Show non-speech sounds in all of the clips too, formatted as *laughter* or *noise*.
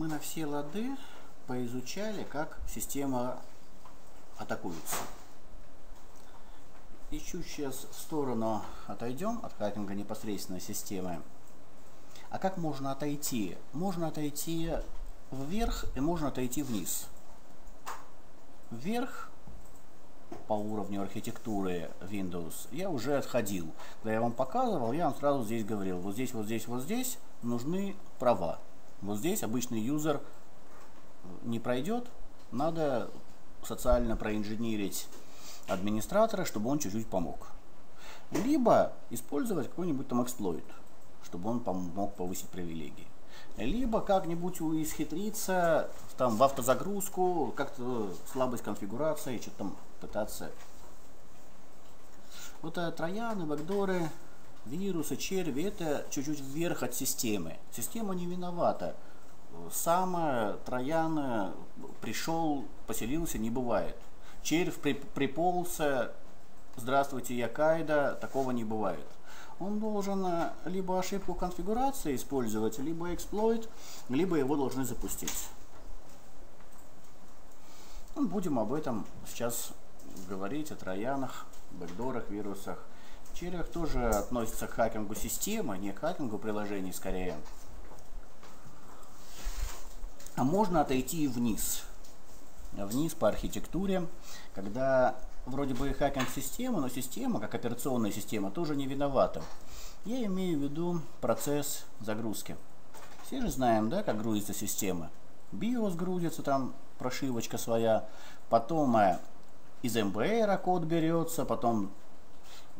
мы на все лады поизучали, как система атакуется. И чуть сейчас в сторону отойдем от хакинга непосредственно системы. А как можно отойти? Можно отойти вверх и можно отойти вниз. Вверх по уровню архитектуры Windows я уже отходил. Когда я вам показывал, я вам сразу здесь говорил, вот здесь, вот здесь, вот здесь нужны права. Вот здесь обычный юзер не пройдет, надо социально проинженерить администратора, чтобы он чуть-чуть помог. Либо использовать какой-нибудь там эксплойт, чтобы он помог повысить привилегии. Либо как-нибудь исхитриться там, в автозагрузку, как-то слабость конфигурации, что-то там пытаться. Вот э, трояны, бэкдоры, вирусы, черви, это чуть-чуть вверх от системы. Система не виновата. Сам троян пришел, поселился, не бывает. Червь при, приползся, здравствуйте, я Кайда, такого не бывает. Он должен э, либо ошибку конфигурации использовать, либо эксплойт, либо его должны запустить. Ну, будем об этом сейчас говорить, о троянах, бэкдорах, вирусах. Червях тоже относится к хакингу системы, не к хакингу приложений скорее. А можно отойти и вниз. Вниз по архитектуре, когда вроде бы хакинг системы, но система, как операционная система, тоже не виновата. Я имею в виду процесс загрузки. Все же знаем, да, как грузится система. BIOS грузится, там прошивочка своя, потом э, из MBR код берется, потом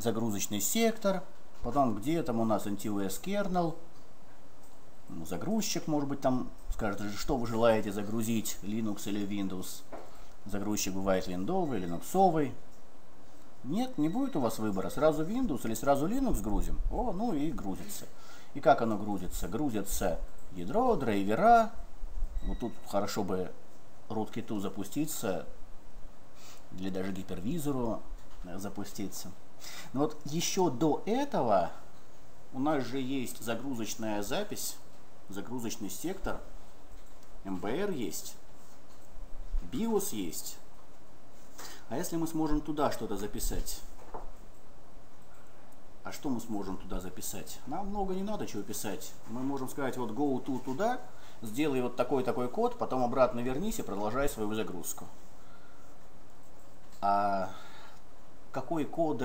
загрузочный сектор, потом где там у нас NTOS kernel, ну, загрузчик, может быть, там скажет, что вы желаете загрузить, Linux или Windows. Загрузчик бывает виндовый, линуксовый. Нет, не будет у вас выбора. Сразу Windows или сразу Linux грузим. О, ну и грузится. И как оно грузится? Грузится ядро, драйвера. Вот тут хорошо бы rootkit запуститься, или даже гипервизору запуститься. Но вот еще до этого у нас же есть загрузочная запись, загрузочный сектор, MBR есть, BIOS есть. А если мы сможем туда что-то записать? А что мы сможем туда записать? Нам много не надо чего писать. Мы можем сказать, вот go to туда, сделай вот такой-такой код, потом обратно вернись и продолжай свою загрузку. А какой код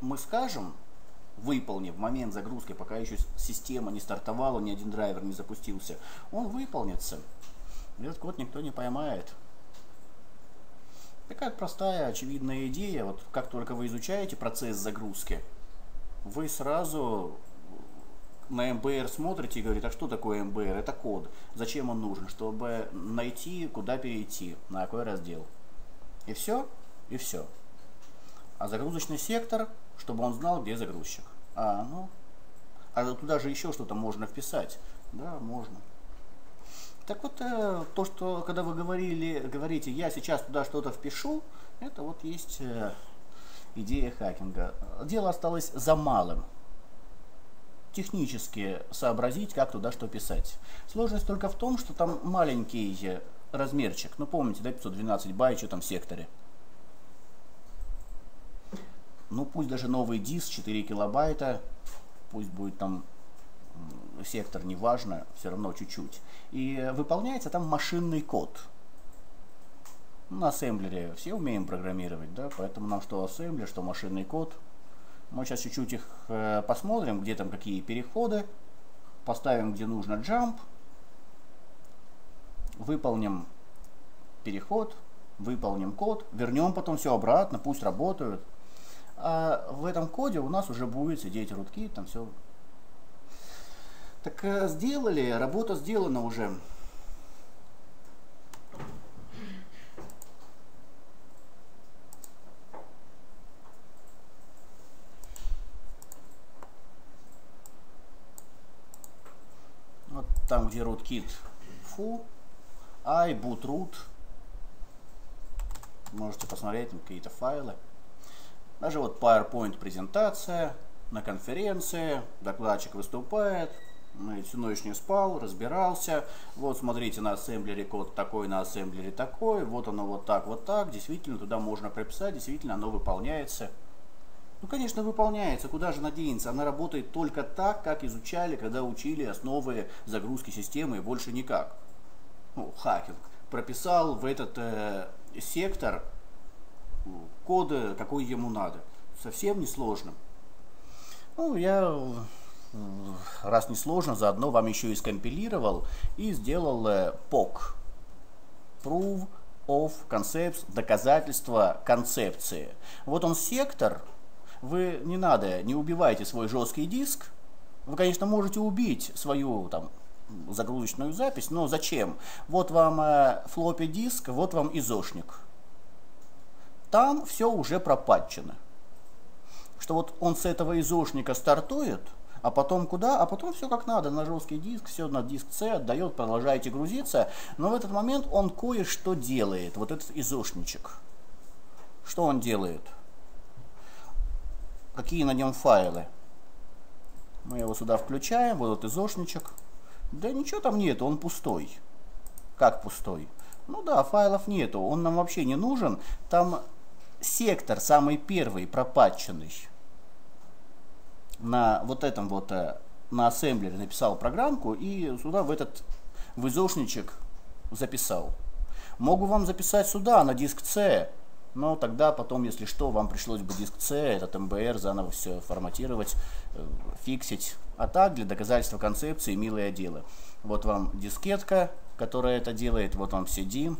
мы скажем, выполнив момент загрузки, пока еще система не стартовала, ни один драйвер не запустился, он выполнится. Этот код никто не поймает. Такая простая, очевидная идея. Вот как только вы изучаете процесс загрузки, вы сразу на MBR смотрите и говорите, а что такое MBR? Это код. Зачем он нужен? Чтобы найти, куда перейти, на какой раздел. И все, и все. А загрузочный сектор, чтобы он знал, где загрузчик. А, ну, а туда же еще что-то можно вписать. Да, можно. Так вот, э, то, что когда вы говорили, говорите, я сейчас туда что-то впишу, это вот есть э, идея хакинга. Дело осталось за малым. Технически сообразить, как туда что писать. Сложность только в том, что там маленький размерчик. Ну, помните, да, 512 байт, что там в секторе. Ну, пусть даже новый диск 4 килобайта, пусть будет там сектор, неважно, все равно чуть-чуть. И выполняется там машинный код. На ассемблере все умеем программировать, да, поэтому нам что ассемблер, что машинный код. Мы сейчас чуть-чуть их э, посмотрим, где там какие переходы. Поставим, где нужно jump. Выполним переход, выполним код, вернем потом все обратно, пусть работают. А в этом коде у нас уже будет сидеть рутки, там все так э, сделали, работа сделана уже. Вот там, где rootkit foo, i boot root. Можете посмотреть какие-то файлы. Даже вот PowerPoint презентация на конференции, докладчик выступает, всю ночь не спал, разбирался. Вот смотрите, на ассемблере код такой, на ассемблере такой. Вот оно вот так, вот так. Действительно, туда можно прописать, действительно, оно выполняется. Ну, конечно, выполняется. Куда же надеяться? Она работает только так, как изучали, когда учили основы загрузки системы и больше никак. Ну, хакинг. Прописал в этот э, сектор кода, какой ему надо. Совсем не сложно. Ну, я раз не сложно, заодно вам еще и скомпилировал и сделал POC. Proof of Concepts, доказательство концепции. Вот он сектор, вы не надо, не убивайте свой жесткий диск. Вы, конечно, можете убить свою там загрузочную запись, но зачем? Вот вам э, флоппи диск, вот вам изошник. Там все уже пропатчено. Что вот он с этого изошника стартует – а потом куда? А потом все как надо, на жесткий диск, все на диск C отдает, продолжаете грузиться. Но в этот момент он кое-что делает, вот этот изошничек. Что он делает? Какие на нем файлы? Мы его сюда включаем, вот этот изошничек. Да ничего там нету, он пустой. Как пустой? Ну да, файлов нету, он нам вообще не нужен. Там сектор самый первый пропатченный на вот этом вот, э, на ассемблере написал программку и сюда в этот вызошничек записал. Могу вам записать сюда, на диск C, но тогда потом, если что, вам пришлось бы диск C, этот MBR заново все форматировать, э, фиксить. А так, для доказательства концепции, милое дело. Вот вам дискетка, которая это делает, вот вам CD.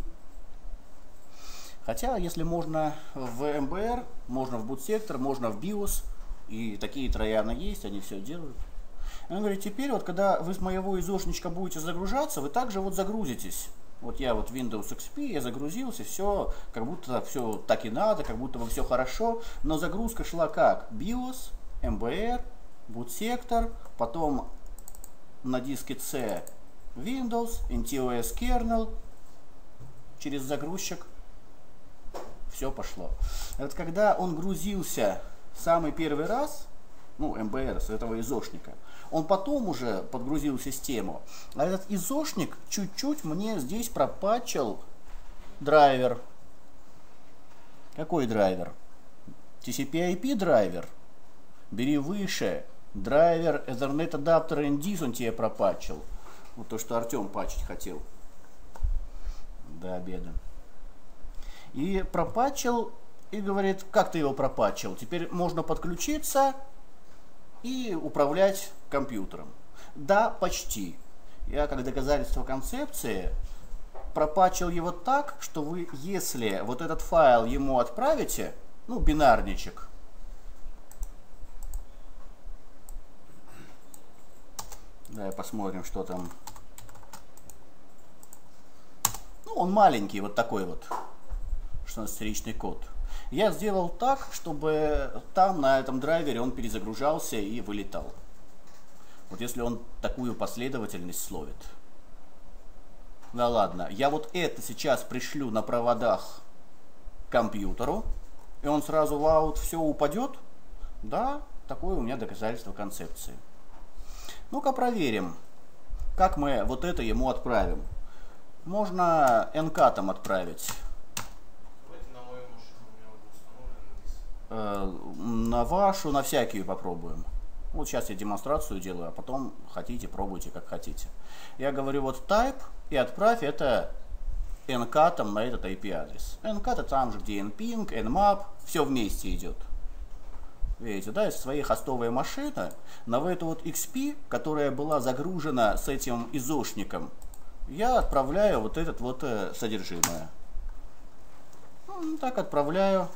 Хотя, если можно в MBR, можно в boot сектор, можно в BIOS, и такие трояны есть, они все делают. Он говорит, теперь вот когда вы с моего изошничка будете загружаться, вы также вот загрузитесь. Вот я вот Windows XP, я загрузился, все, как будто все так и надо, как будто бы все хорошо. Но загрузка шла как? BIOS, MBR, boot потом на диске C Windows, NTOS kernel, через загрузчик все пошло. Это когда он грузился самый первый раз, ну, МБР с этого изошника, он потом уже подгрузил систему. А этот изошник чуть-чуть мне здесь пропачил драйвер. Какой драйвер? TCP-IP драйвер. Бери выше. Драйвер Ethernet адаптер NDIS он тебе пропачил. Вот то, что Артем пачить хотел. До обеда. И пропачил и говорит, как ты его пропатчил? Теперь можно подключиться и управлять компьютером. Да, почти. Я как доказательство концепции пропатчил его так, что вы, если вот этот файл ему отправите, ну, бинарничек, Давай посмотрим, что там. Ну, он маленький, вот такой вот, 16-ричный код. Я сделал так, чтобы там, на этом драйвере, он перезагружался и вылетал. Вот если он такую последовательность словит. Да ладно, я вот это сейчас пришлю на проводах компьютеру, и он сразу в аут все упадет? Да, такое у меня доказательство концепции. Ну-ка проверим, как мы вот это ему отправим. Можно NK там отправить. Э, на вашу, на всякие попробуем. Вот сейчас я демонстрацию делаю, а потом хотите, пробуйте, как хотите. Я говорю вот type и отправь это nk там на этот IP адрес. nk это там же, где nping, nmap, все вместе идет. Видите, да, из своей хостовой машины на эту вот XP, которая была загружена с этим изошником, я отправляю вот этот вот э, содержимое. Ну, так отправляю.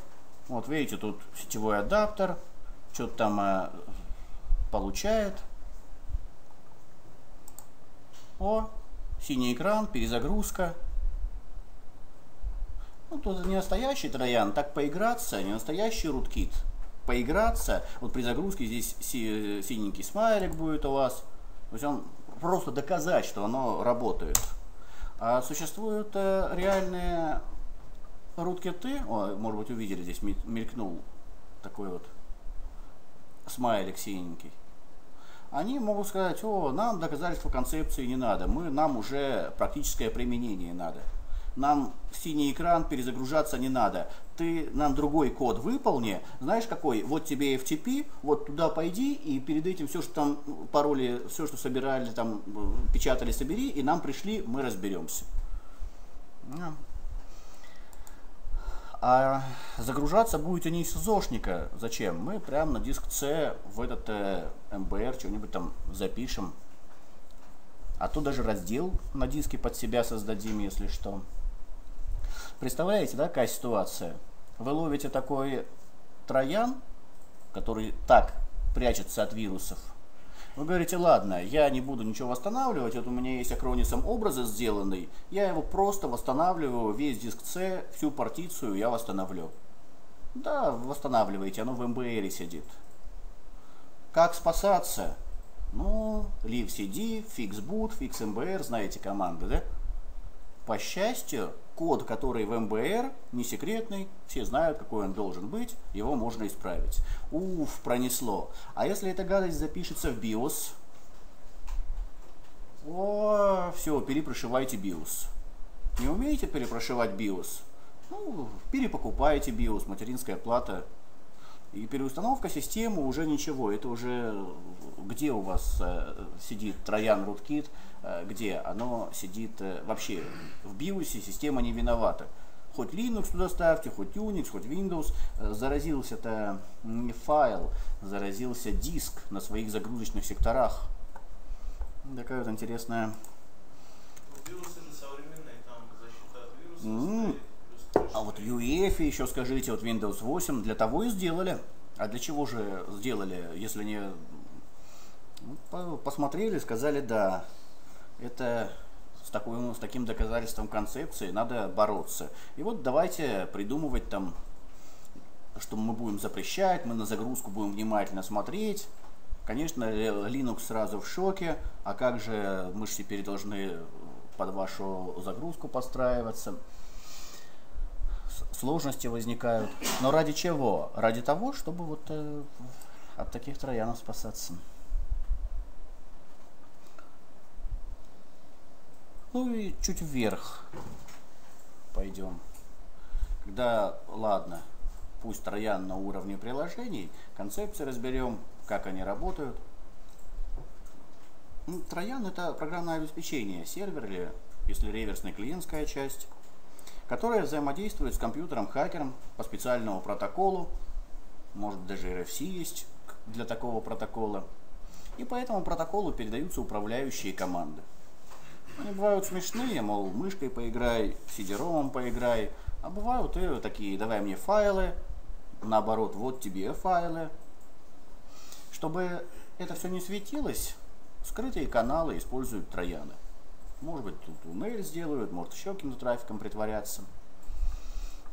Вот видите, тут сетевой адаптер, что-то там э, получает. О, синий экран, перезагрузка. Ну, тут не настоящий троян, так поиграться, не настоящий руткит. Поиграться, вот при загрузке здесь си синенький смайлик будет у вас. То есть он просто доказать, что оно работает. А существуют э, реальные Руткеты, о, может быть увидели, здесь мелькнул такой вот смайлик синенький. они могут сказать, о, нам доказательства концепции не надо, мы, нам уже практическое применение надо. Нам синий экран перезагружаться не надо. Ты нам другой код выполни. Знаешь какой? Вот тебе FTP, вот туда пойди и перед этим все, что там пароли, все, что собирали, там печатали, собери, и нам пришли, мы разберемся. А загружаться будете не из СОшника. Зачем? Мы прямо на диск C в этот э, MBR что-нибудь там запишем. А то даже раздел на диске под себя создадим, если что. Представляете, да, какая ситуация? Вы ловите такой троян, который так прячется от вирусов, вы говорите, ладно, я не буду ничего восстанавливать, вот у меня есть акронисом образы сделанный, я его просто восстанавливаю, весь диск C, всю партицию я восстановлю. Да, восстанавливаете, оно в MBR сидит. Как спасаться? Ну, leave CD, fix boot, fix MBR, знаете команды, да? По счастью, код, который в МБР, не секретный, все знают, какой он должен быть, его можно исправить. Уф, пронесло. А если эта гадость запишется в BIOS, о, все, перепрошивайте BIOS. Не умеете перепрошивать BIOS? Ну, перепокупаете BIOS, материнская плата. И переустановка системы уже ничего, это уже где у вас э, сидит Троян Rootkit, Э, где оно сидит э, вообще в BIOS, система не виновата. Хоть Linux туда ставьте, хоть Unix, хоть Windows, э, заразился-то не файл, заразился диск на своих загрузочных секторах. Такая вот интересная... Вирусы же современные, там защита от вирусов. Mm. А вот UEFI еще скажите, вот Windows 8 для того и сделали. А для чего же сделали, если не... Ну, посмотрели, сказали да это с, такой, с таким доказательством концепции надо бороться. И вот давайте придумывать там, что мы будем запрещать, мы на загрузку будем внимательно смотреть. Конечно, Linux сразу в шоке, а как же мы же теперь должны под вашу загрузку подстраиваться. Сложности возникают. Но ради чего? Ради того, чтобы вот э, от таких троянов спасаться. Ну и чуть вверх пойдем. Когда, ладно, пусть троян на уровне приложений, концепции разберем, как они работают. Ну, троян это программное обеспечение, сервер или, если реверсная клиентская часть, которая взаимодействует с компьютером-хакером по специальному протоколу, может даже RFC есть для такого протокола, и по этому протоколу передаются управляющие команды. Они бывают смешные, мол, мышкой поиграй, сидеромом поиграй. А бывают и такие, давай мне файлы, наоборот, вот тебе файлы. Чтобы это все не светилось, скрытые каналы используют трояны. Может быть, тут mail сделают, может еще каким-то трафиком притворяться.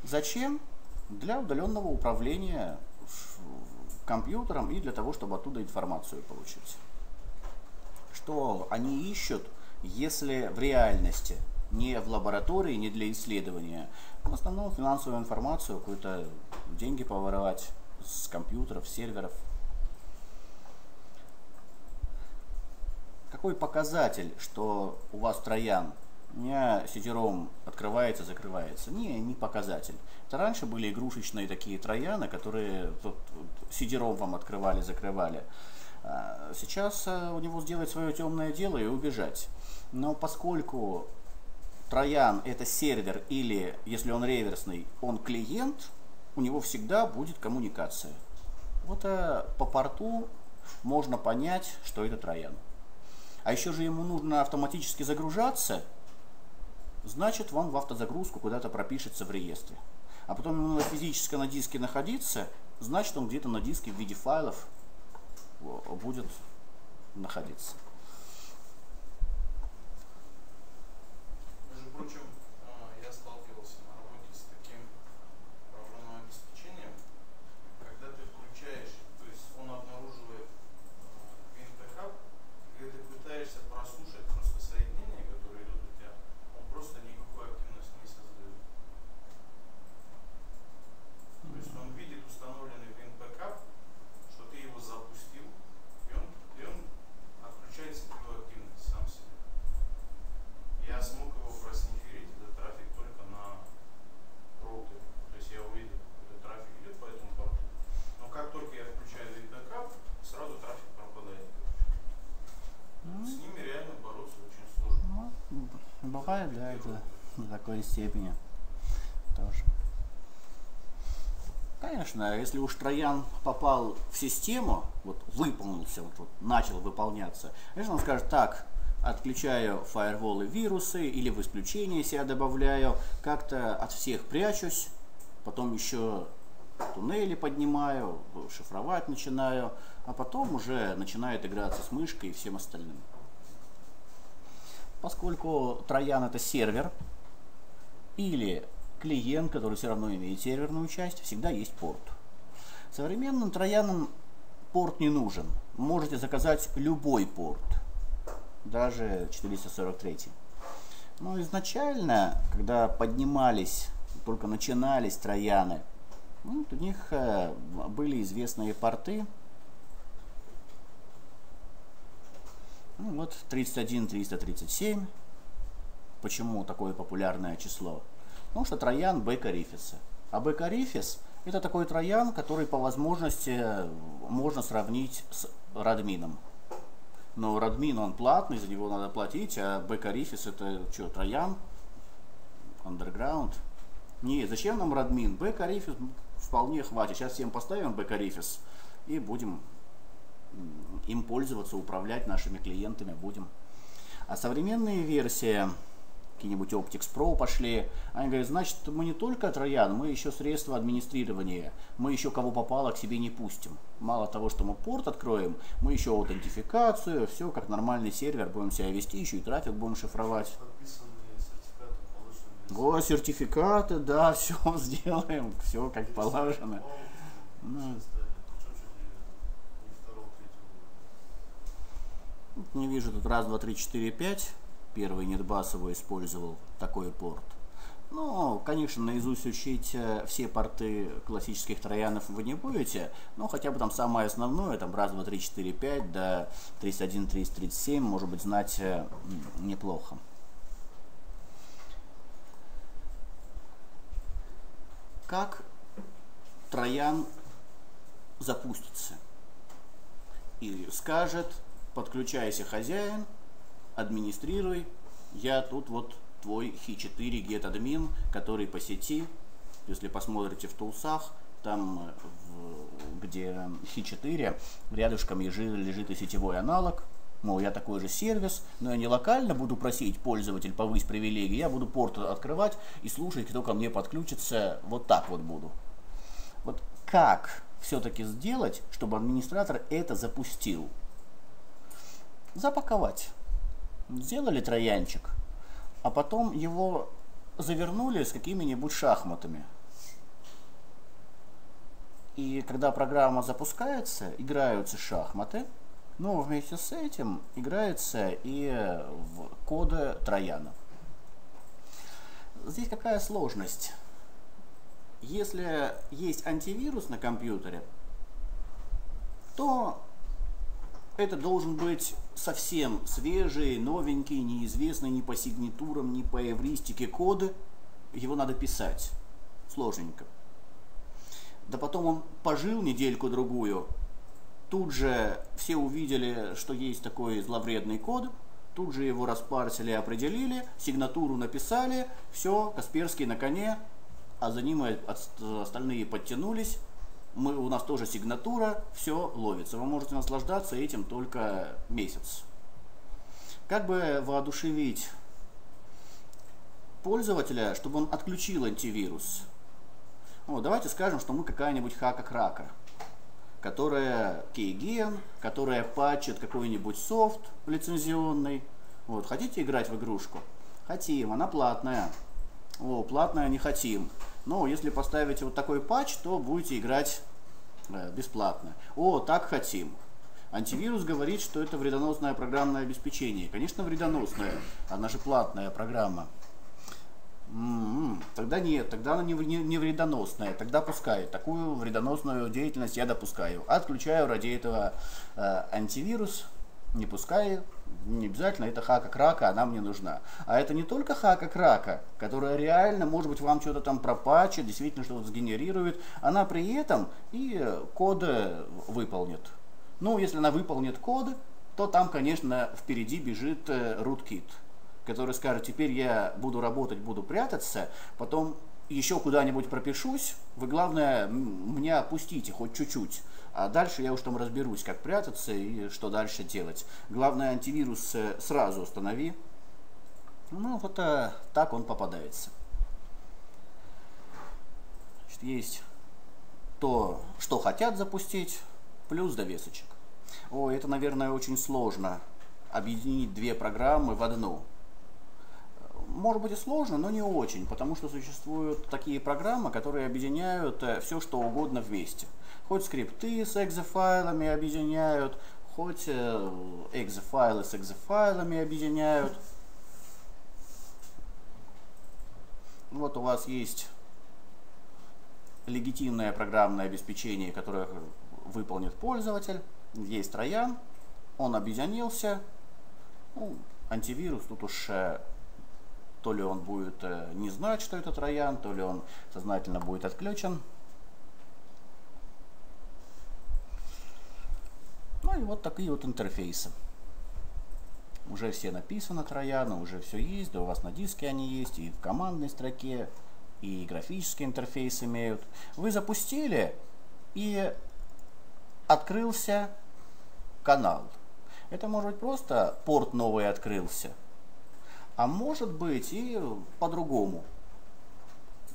Зачем? Для удаленного управления компьютером и для того, чтобы оттуда информацию получить. Что они ищут – если в реальности, не в лаборатории, не для исследования, в основном финансовую информацию, какую-то деньги поворовать с компьютеров, серверов. Какой показатель, что у вас троян не сидером открывается, закрывается? Не, не показатель. Это раньше были игрушечные такие трояны, которые сидером вам открывали, закрывали. А сейчас э, у него сделать свое темное дело и убежать. Но поскольку Троян это сервер или, если он реверсный, он клиент, у него всегда будет коммуникация. Вот а по порту можно понять, что это Троян. А еще же ему нужно автоматически загружаться, значит он в автозагрузку куда-то пропишется в реестре. А потом ему надо физически на диске находиться, значит он где-то на диске в виде файлов будет находиться. прочим, а, я сталкивался на работе с таким программным обеспечением, когда ты включаешь, то есть он обнаруживает WinBackup, когда ты пытаешься прослушать просто соединения, которые идут у тебя, он просто никакой активности не создает. То есть он видит установленный WinBackup, что ты его запустил, и он, и он бывает, да, это на такой степени тоже. Конечно, если уж Троян попал в систему, вот выполнился, вот, вот начал выполняться, конечно, он скажет так, отключаю фаерволы вирусы или в исключение себя добавляю, как-то от всех прячусь, потом еще туннели поднимаю, шифровать начинаю, а потом уже начинает играться с мышкой и всем остальным. Поскольку Троян это сервер или клиент, который все равно имеет серверную часть, всегда есть порт. Современным троянам порт не нужен. Можете заказать любой порт, даже 443. Но изначально, когда поднимались, только начинались трояны, ну, у них э, были известные порты. Ну, вот 31, 337. Почему такое популярное число? Потому что троян рифиса. А Бека рифис это такой троян, который по возможности можно сравнить с радмином. Но радмин он платный, за него надо платить, а Бека рифис это что, троян? Underground? Не, зачем нам радмин? Бека рифис вполне хватит. Сейчас всем поставим Бека рифис и будем им пользоваться, управлять нашими клиентами будем. А современные версии какие-нибудь Optics Pro пошли. Они говорят, значит, мы не только Троян, мы еще средства администрирования, мы еще кого попало к себе не пустим. Мало того, что мы порт откроем, мы еще аутентификацию, все как нормальный сервер будем себя вести, еще и трафик будем шифровать. О, сертификаты, да, *laughs* все сделаем, все как положено. Ну. Не вижу тут раз, два, три, четыре, пять первый нетбасовый использовал такой порт. Ну, конечно, наизусть учить э, все порты классических троянов вы не будете, но хотя бы там самое основное, там раз, два, три, четыре, пять, до 31, 30, 37, может быть, знать э, неплохо. Как троян запустится? И скажет, подключайся, хозяин, администрируй, я тут вот твой Хи4 GetAdmin, который по сети, если посмотрите в тулсах, там, в, где Хи4, рядышком лежит, и сетевой аналог, мол, я такой же сервис, но я не локально буду просить пользователь повысь привилегии, я буду порт открывать и слушать, кто ко мне подключится, вот так вот буду. Вот как все-таки сделать, чтобы администратор это запустил? Запаковать сделали троянчик, а потом его завернули с какими-нибудь шахматами. И когда программа запускается, играются шахматы, но вместе с этим играется и в коды трояна. Здесь какая сложность? Если есть антивирус на компьютере, то это должен быть совсем свежий, новенький, неизвестный ни по сигнатурам, ни по эвристике коды. Его надо писать. Сложненько. Да потом он пожил недельку-другую. Тут же все увидели, что есть такой зловредный код. Тут же его распарсили, определили, сигнатуру написали. Все, Касперский на коне, а за ним остальные подтянулись мы, у нас тоже сигнатура, все ловится. Вы можете наслаждаться этим только месяц. Как бы воодушевить пользователя, чтобы он отключил антивирус? Ну, давайте скажем, что мы какая-нибудь хака-крака, которая кейген, которая патчит какой-нибудь софт лицензионный. Вот, хотите играть в игрушку? Хотим, она платная. О, платная не хотим. Но если поставите вот такой патч, то будете играть бесплатно. О, так хотим. Антивирус говорит, что это вредоносное программное обеспечение. Конечно, вредоносное, она же платная программа. М-м-м, тогда нет, тогда она не, не, не вредоносная, тогда пускай. Такую вредоносную деятельность я допускаю. Отключаю ради этого э, антивирус, не пускай, не обязательно это хака крака, она мне нужна. А это не только хака крака, которая реально, может быть, вам что-то там пропачит, действительно что-то сгенерирует, она при этом и коды выполнит. Ну, если она выполнит коды, то там, конечно, впереди бежит э, rootkit, который скажет, теперь я буду работать, буду прятаться, потом еще куда-нибудь пропишусь, вы, главное, меня опустите хоть чуть-чуть. А дальше я уж там разберусь, как прятаться и что дальше делать. Главное, антивирус э, сразу установи. Ну, вот а, так он попадается. Значит, есть то, что хотят запустить, плюс довесочек. О, это, наверное, очень сложно объединить две программы в одну. Может быть и сложно, но не очень, потому что существуют такие программы, которые объединяют э, все, что угодно вместе. Хоть скрипты с экзефайлами объединяют, хоть э, экзефайлы с экзефайлами объединяют. Вот у вас есть легитимное программное обеспечение, которое выполнит пользователь. Есть троян, он объединился. Ну, антивирус тут уж э, то ли он будет э, не знать, что это троян, то ли он сознательно будет отключен. Ну и вот такие вот интерфейсы. Уже все написано трояны, уже все есть, да у вас на диске они есть, и в командной строке, и графический интерфейс имеют. Вы запустили, и открылся канал. Это может быть просто порт новый открылся, а может быть и по-другому.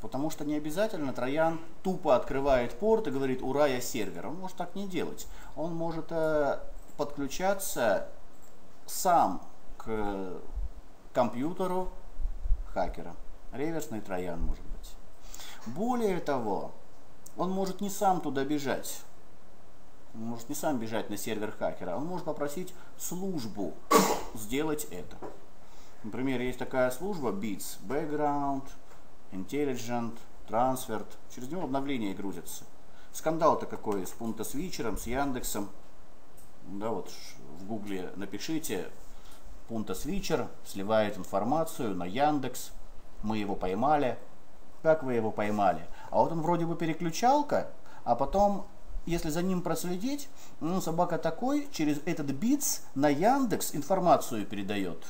Потому что не обязательно Троян тупо открывает порт и говорит «Ура, я сервер». Он может так не делать. Он может э, подключаться сам к компьютеру хакера. Реверсный Троян может быть. Более того, он может не сам туда бежать. Он может не сам бежать на сервер хакера. Он может попросить службу сделать это. Например, есть такая служба BITS, Background, Intelligent, Transfert. Через него обновления грузятся. Скандал-то какой с пункта свичером, с Яндексом. Да, вот в Гугле напишите пункта свичер, сливает информацию на Яндекс. Мы его поймали. Как вы его поймали? А вот он вроде бы переключалка, а потом если за ним проследить, ну, собака такой через этот битс на Яндекс информацию передает.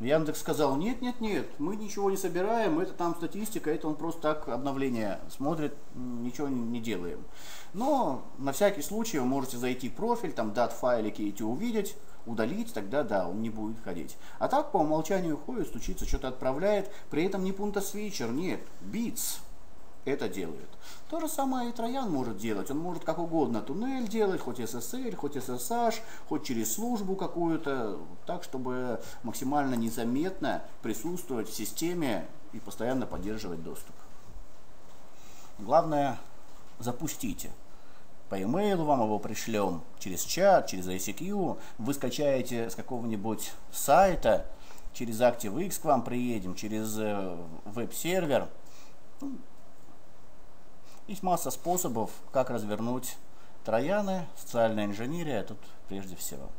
Яндекс сказал, нет, нет, нет, мы ничего не собираем, это там статистика, это он просто так обновление смотрит, ничего не делаем. Но на всякий случай вы можете зайти в профиль, там дат файлики эти увидеть, удалить, тогда да, он не будет ходить. А так по умолчанию ходит, стучится, что-то отправляет, при этом не пункта свитчер, нет, битс это делает. То же самое и Троян может делать. Он может как угодно туннель делать, хоть SSL, хоть SSH, хоть через службу какую-то, так, чтобы максимально незаметно присутствовать в системе и постоянно поддерживать доступ. Главное, запустите. По e-mail вам его пришлем, через чат, через ICQ. Вы скачаете с какого-нибудь сайта, через ActiveX к вам приедем, через э, веб-сервер. Есть масса способов, как развернуть трояны, социальная инженерия тут прежде всего.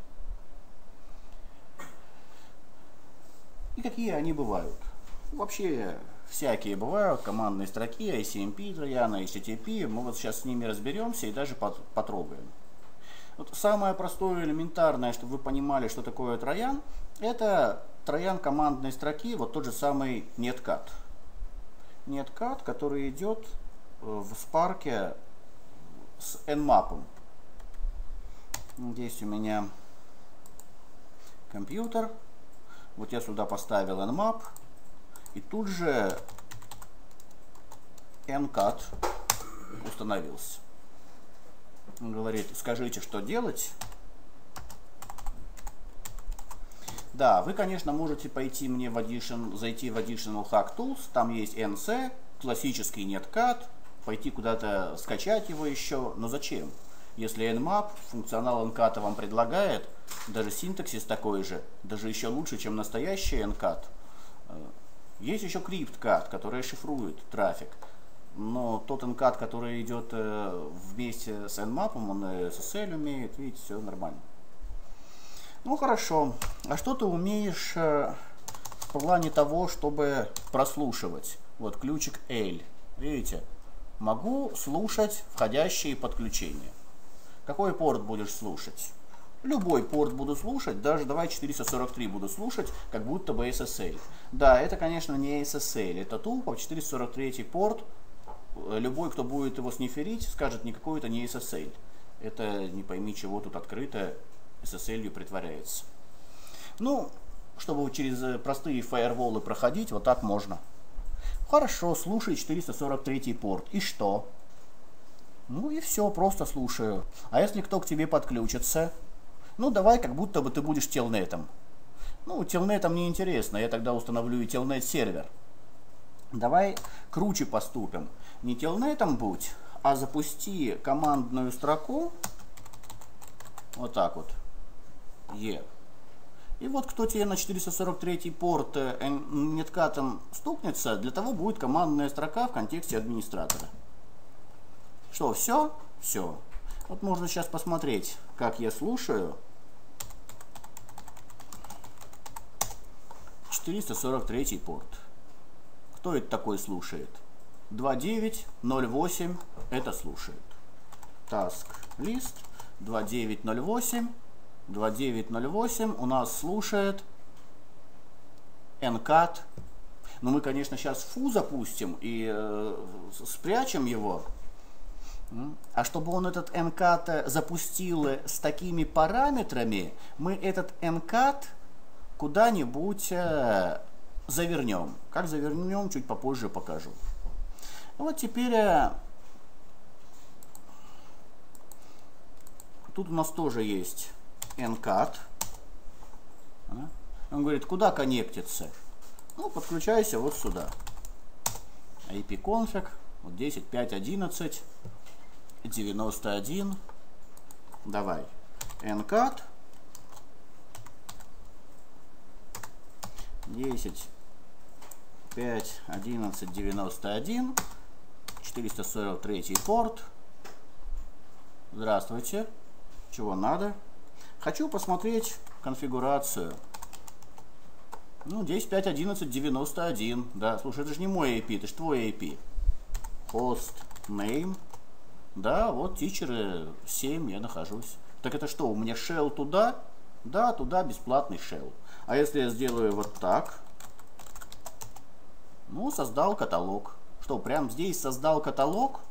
И какие они бывают? Вообще всякие бывают, командные строки, ICMP трояны, HTTP. Мы вот сейчас с ними разберемся и даже потрогаем. Вот самое простое, элементарное, чтобы вы понимали, что такое троян, это троян командной строки, вот тот же самый netcat. Netcat, который идет в спарке с nmap. Здесь у меня компьютер. Вот я сюда поставил nmap. И тут же ncat установился. Он говорит, скажите, что делать. Да, вы, конечно, можете пойти мне в Addition, зайти в Additional Hack Tools, там есть NC, классический netcat, пойти куда-то скачать его еще, но зачем? Если Nmap, функционал NCAT вам предлагает, даже синтаксис такой же, даже еще лучше, чем настоящий NCAT. Э, есть еще CryptCat, который шифрует трафик. Но тот NCAT, который идет э, вместе с Nmap, он SSL умеет, видите, все нормально. Ну хорошо. А что ты умеешь э, в плане того, чтобы прослушивать? Вот ключик L. Видите? Могу слушать входящие подключения. Какой порт будешь слушать? Любой порт буду слушать, даже давай 443 буду слушать, как будто бы SSL. Да, это, конечно, не SSL, это тупо 443 порт. Любой, кто будет его сниферить, скажет, никакой это не SSL. Это не пойми, чего тут открыто SSL притворяется. Ну, чтобы через простые фаерволы проходить, вот так можно. Хорошо, слушай 443 порт. И что? Ну и все, просто слушаю. А если кто к тебе подключится? Ну давай, как будто бы ты будешь телнетом. Ну, телнетом не интересно, я тогда установлю и телнет сервер. Давай круче поступим. Не телнетом будь, а запусти командную строку. Вот так вот. Е. И вот кто тебе на 443 порт э, неткатом стукнется, для того будет командная строка в контексте администратора. Что, все? Все. Вот можно сейчас посмотреть, как я слушаю. 443 порт. Кто это такой слушает? 2908 это слушает. Task list 2908 2908 у нас слушает NCAT. Но мы, конечно, сейчас фу запустим и э, спрячем его. А чтобы он этот NCAT запустил с такими параметрами, мы этот NCAT куда-нибудь э, завернем. Как завернем, чуть попозже покажу. Вот теперь э, тут у нас тоже есть NCAT. А? Он говорит, куда коннектиться? Ну, подключайся вот сюда. IP-config, вот 10.5.11, 91. Давай. NCAT. 10, 5, 11, 91, 443 порт. Здравствуйте. Чего надо? Хочу посмотреть конфигурацию. Ну, 10, 5, 11, 91. Да, слушай, это же не мой IP, это же твой IP. Host name. Да, вот тичеры 7 я нахожусь. Так это что, у меня shell туда? Да, туда бесплатный shell. А если я сделаю вот так? Ну, создал каталог. Что, прям здесь создал каталог?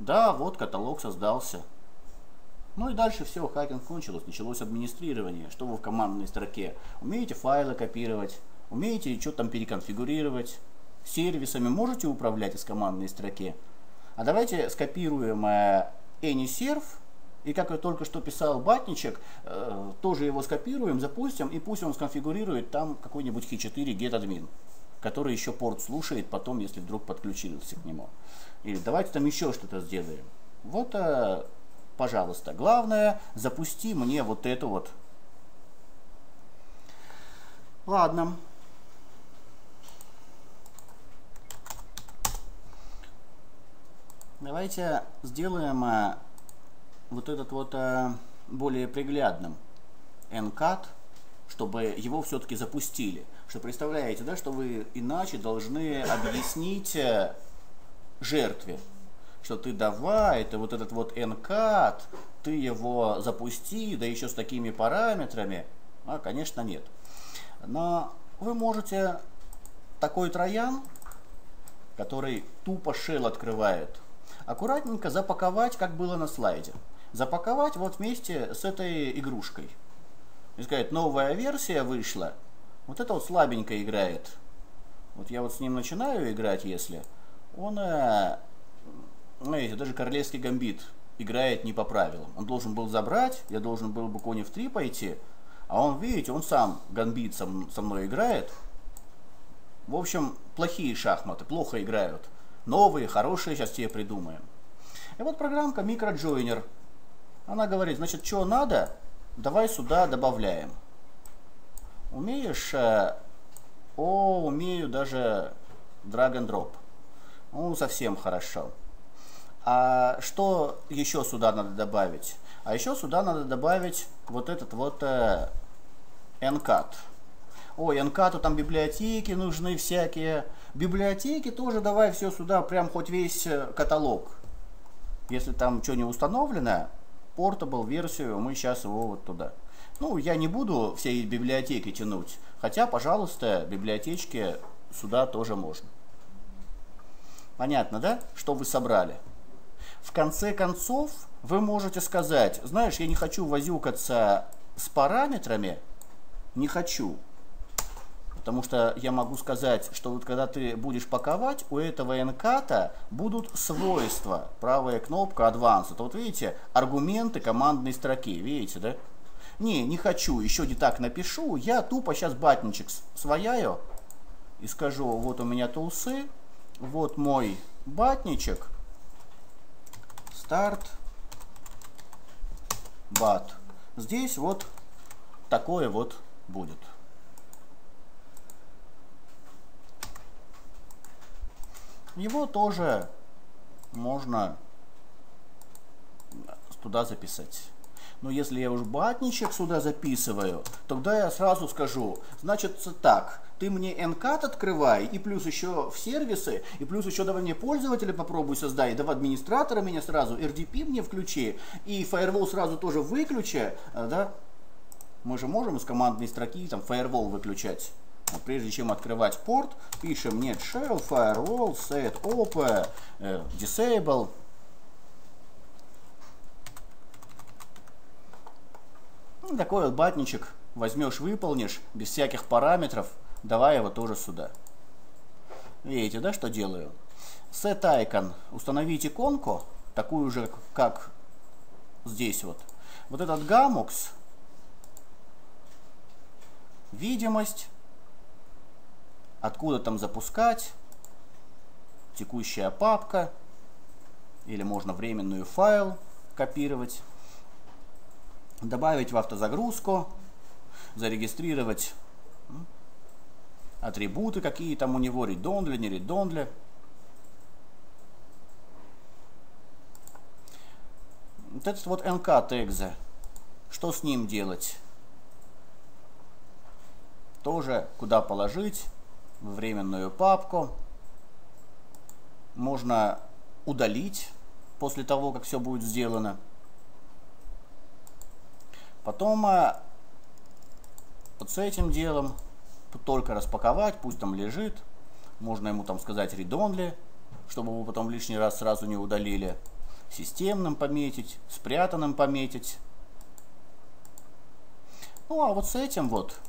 Да, вот каталог создался. Ну и дальше все, хакинг кончилось, началось администрирование. Что вы в командной строке? Умеете файлы копировать, умеете что там переконфигурировать, сервисами можете управлять из командной строки. А давайте скопируем э, AnyServe и как я только что писал батничек, э, тоже его скопируем, запустим, и пусть он сконфигурирует там какой-нибудь H4 getAdmin, который еще порт слушает потом, если вдруг подключился к нему. Или давайте там еще что-то сделаем. Вот, э, пожалуйста, главное, запусти мне вот эту вот. Ладно. Давайте сделаем э, вот этот вот э, более приглядным NCAT, чтобы его все-таки запустили. Что представляете, да, что вы иначе должны объяснить э, жертве, что ты давай, это вот этот вот NCAT, ты его запусти, да еще с такими параметрами. А, конечно, нет. Но вы можете такой троян, который тупо shell открывает, аккуратненько запаковать, как было на слайде запаковать вот вместе с этой игрушкой. И сказать, новая версия вышла, вот это вот слабенько играет. Вот я вот с ним начинаю играть, если он, э, знаете, даже королевский гамбит играет не по правилам. Он должен был забрать, я должен был бы кони в 3 пойти, а он, видите, он сам гамбит со, со мной играет. В общем, плохие шахматы, плохо играют. Новые, хорошие сейчас тебе придумаем. И вот программка MicroJoiner она говорит, значит, что надо, давай сюда добавляем. Умеешь? Э, о, умею даже drag and drop. Ну, совсем хорошо. А что еще сюда надо добавить? А еще сюда надо добавить вот этот вот э, NCAT. Ой, NCAT там библиотеки нужны всякие. Библиотеки тоже давай все сюда, прям хоть весь э, каталог. Если там что не установлено, Portable версию, мы сейчас его вот туда. Ну, я не буду всей библиотеки тянуть, хотя, пожалуйста, библиотечки сюда тоже можно. Понятно, да, что вы собрали? В конце концов, вы можете сказать, знаешь, я не хочу возюкаться с параметрами, не хочу. Потому что я могу сказать, что вот когда ты будешь паковать, у этого энката будут свойства. Правая кнопка Advanced. Вот видите, аргументы командной строки. Видите, да? Не, не хочу, еще не так напишу. Я тупо сейчас батничек свояю и скажу, вот у меня тулсы, вот мой батничек, старт, бат. Здесь вот такое вот будет. Его тоже можно туда записать. Но если я уж батничек сюда записываю, тогда я сразу скажу, значит так, ты мне NCAT открывай, и плюс еще в сервисы, и плюс еще давай мне пользователя попробуй создай, давай администратора меня сразу, RDP мне включи, и firewall сразу тоже выключи, а, да? Мы же можем из командной строки там firewall выключать. Но прежде чем открывать порт, пишем нет shell, firewall, set, op, э, disable. Ну, такой вот батничек возьмешь, выполнишь, без всяких параметров, давай его тоже сюда. Видите, да, что делаю? Set icon, установить иконку, такую же, как здесь вот. Вот этот гаммукс, видимость, откуда там запускать, текущая папка, или можно временную файл копировать, добавить в автозагрузку, зарегистрировать атрибуты, какие там у него, редондли, не редондли. Вот этот вот nk тегзе, что с ним делать? Тоже куда положить, в временную папку. Можно удалить после того, как все будет сделано. Потом а, вот с этим делом только распаковать, пусть там лежит. Можно ему там сказать редонли, чтобы его потом лишний раз сразу не удалили. Системным пометить, спрятанным пометить. Ну а вот с этим вот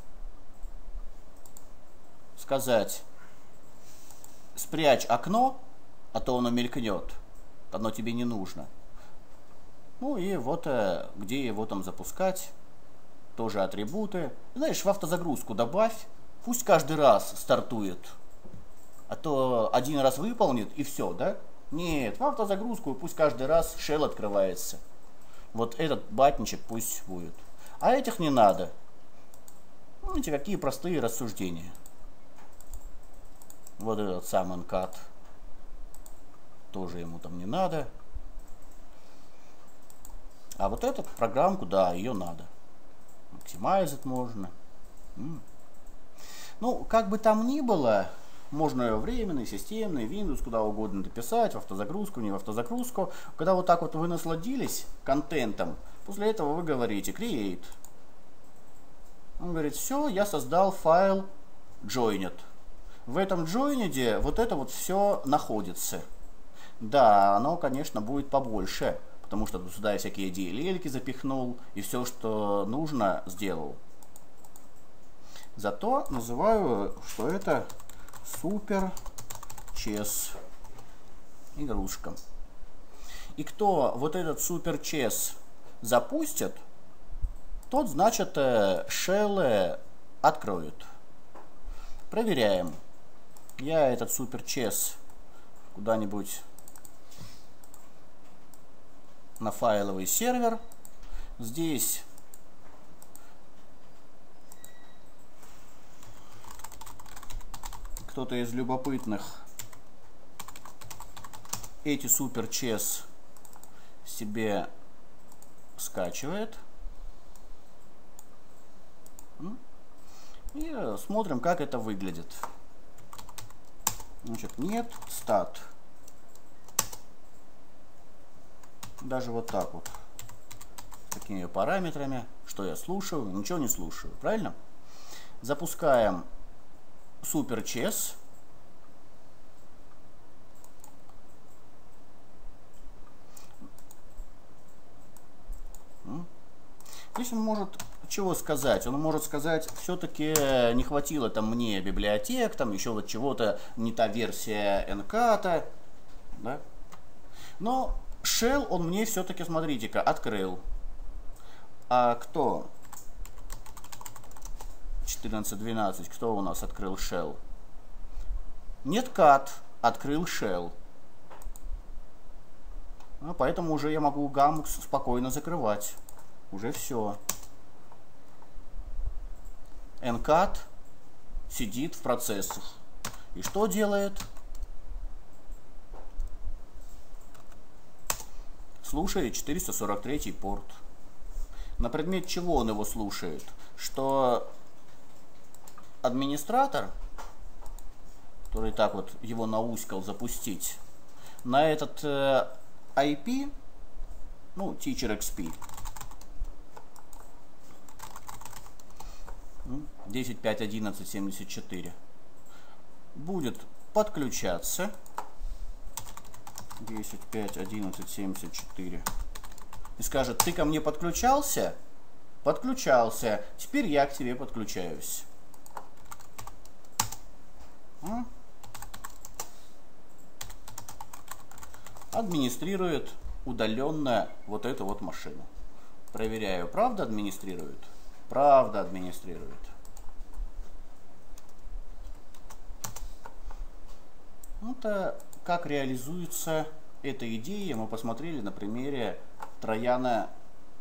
сказать, спрячь окно, а то оно мелькнет, оно тебе не нужно. Ну и вот э, где его там запускать, тоже атрибуты. Знаешь, в автозагрузку добавь, пусть каждый раз стартует. А то один раз выполнит и все, да? Нет, в автозагрузку пусть каждый раз shell открывается. Вот этот батничек пусть будет. А этих не надо. Видите, какие простые рассуждения вот этот сам NCAT тоже ему там не надо. А вот эту программку, да, ее надо. Maximize можно. Ну, как бы там ни было, можно временный, системный, Windows, куда угодно дописать, в автозагрузку, не в автозагрузку. Когда вот так вот вы насладились контентом, после этого вы говорите create. Он говорит, все, я создал файл joined в этом джойниде вот это вот все находится. Да, оно, конечно, будет побольше, потому что сюда я всякие DLL запихнул и все, что нужно, сделал. Зато называю, что это супер чес игрушка. И кто вот этот супер чес запустит, тот, значит, э, шеллы откроют. Проверяем я этот супер чес куда-нибудь на файловый сервер. Здесь кто-то из любопытных эти супер чес себе скачивает. И смотрим, как это выглядит. Значит, нет, стат. Даже вот так вот. такими параметрами, что я слушаю, ничего не слушаю, правильно? Запускаем супер чес. Здесь он может чего сказать? Он может сказать, все-таки не хватило там мне библиотек, там еще вот чего-то, не та версия NK-то, да? Но shell он мне все-таки, смотрите-ка, открыл. А кто? 14.12, кто у нас открыл shell? Нет cat, открыл shell. Ну, поэтому уже я могу гаммукс спокойно закрывать. Уже все. NCAT сидит в процессах. И что делает? Слушает 443 порт. На предмет чего он его слушает? Что администратор, который так вот его науськал запустить, на этот э, IP, ну, Teacher XP, 10.5.11.74 будет подключаться 10.5.11.74 и скажет, ты ко мне подключался? Подключался. Теперь я к тебе подключаюсь. Администрирует удаленно вот эту вот машину. Проверяю, правда администрирует? Правда администрирует. Это как реализуется эта идея, мы посмотрели на примере Трояна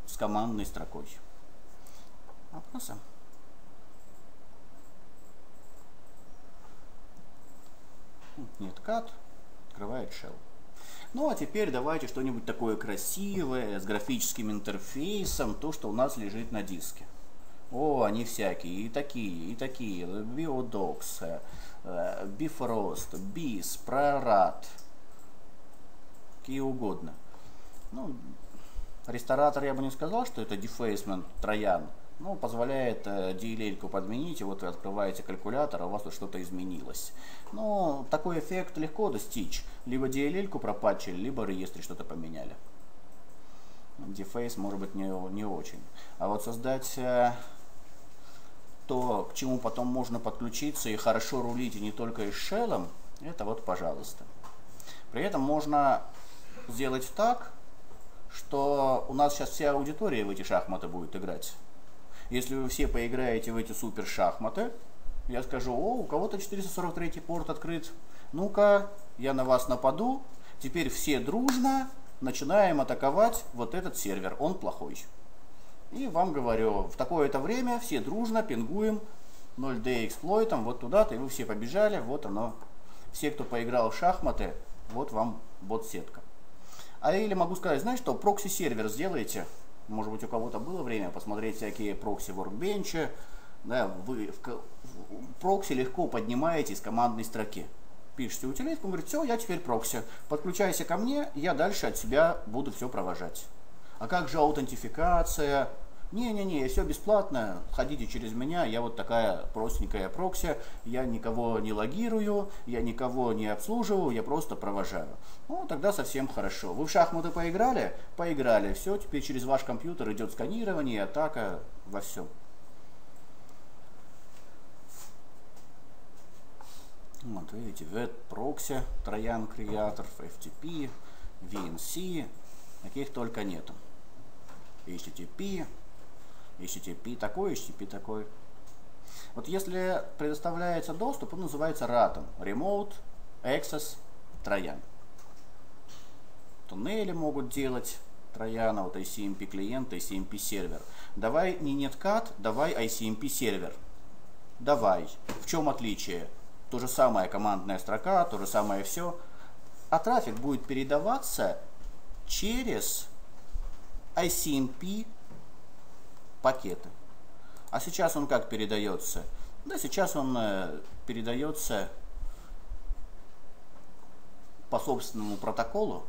с командной строкой. Вопросы? Нет, кат, открывает shell. Ну а теперь давайте что-нибудь такое красивое, с графическим интерфейсом, то, что у нас лежит на диске. О, они всякие, и такие, и такие. Biodox, Bifrost, BIS, Прорат. Какие угодно. Ну, ресторатор я бы не сказал, что это Defacement Троян. Ну, позволяет э, DLL-ку подменить, и вот вы открываете калькулятор, а у вас тут что-то изменилось. Но такой эффект легко достичь. Либо DLL-ку пропатчили, либо в реестре что-то поменяли. Deface может быть не, не очень. А вот создать э, то, к чему потом можно подключиться и хорошо рулить и не только и шеллом, это вот пожалуйста. При этом можно сделать так, что у нас сейчас вся аудитория в эти шахматы будет играть. Если вы все поиграете в эти супер шахматы, я скажу, о, у кого-то 443 порт открыт, ну-ка, я на вас нападу, теперь все дружно начинаем атаковать вот этот сервер, он плохой. И вам говорю, в такое-то время все дружно пингуем 0-day эксплойтом вот туда-то, и вы все побежали, вот оно. Все, кто поиграл в шахматы, вот вам бот-сетка. А или могу сказать, знаешь что, прокси-сервер сделайте. Может быть, у кого-то было время посмотреть всякие прокси-воркбенчи. Да, вы в, в прокси легко поднимаете из командной строки. Пишите утилитку, говорит, все, я теперь прокси. Подключайся ко мне, я дальше от себя буду все провожать. А как же аутентификация? Не-не-не, все бесплатно, ходите через меня, я вот такая простенькая прокси, я никого не логирую, я никого не обслуживаю, я просто провожаю. Ну, тогда совсем хорошо. Вы в шахматы поиграли? Поиграли. Все, теперь через ваш компьютер идет сканирование, атака во всем. Вот видите, VET прокси, Троян Креатор, FTP, VNC, каких только нету. HTTP, HTTP такой, HTTP такой. Вот если предоставляется доступ, он называется RATом. Remote Access Trojan. Туннели могут делать Трояна, вот ICMP клиент, ICMP сервер. Давай не netcat, давай ICMP сервер. Давай. В чем отличие? То же самое командная строка, то же самое все. А трафик будет передаваться через ICMP пакеты. А сейчас он как передается? Да, сейчас он э, передается по собственному протоколу,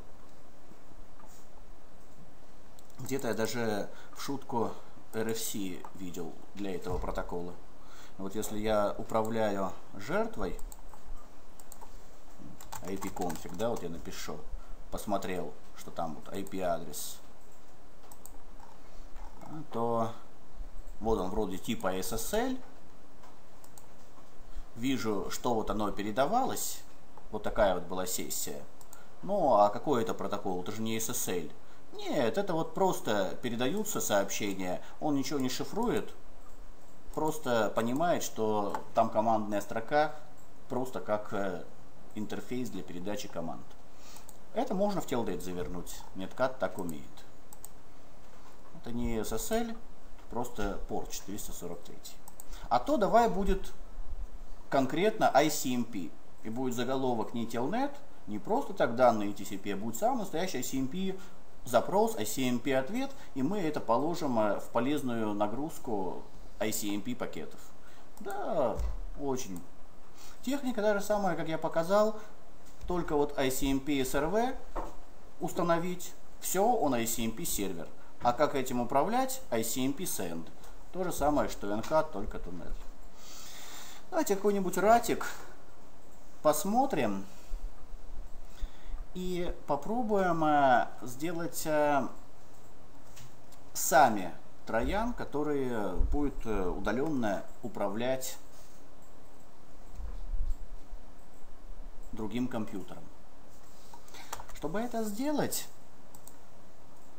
Где-то я даже в шутку RFC видел для этого протокола. Вот если я управляю жертвой, IP-config, да, вот я напишу, посмотрел, что там вот IP-адрес, то вот он вроде типа SSL, вижу, что вот оно передавалось, вот такая вот была сессия. Ну, а какой это протокол? Это же не SSL. Нет, это вот просто передаются сообщения, он ничего не шифрует, просто понимает, что там командная строка просто как э, интерфейс для передачи команд. Это можно в Telnet завернуть. Netcat так умеет. Это не SSL, просто порт 443. А то давай будет конкретно ICMP. И будет заголовок не Telnet, не просто так данные TCP, а будет самый настоящий ICMP запрос, ICMP ответ, и мы это положим э, в полезную нагрузку ICMP пакетов. Да, очень. Техника та же самая, как я показал, только вот ICMP SRV установить, все, он ICMP сервер. А как этим управлять? ICMP Send. То же самое, что NCAT, только туннель. Давайте какой-нибудь ратик посмотрим и попробуем э, сделать э, сами троян, который будет э, удаленно управлять другим компьютером. Чтобы это сделать,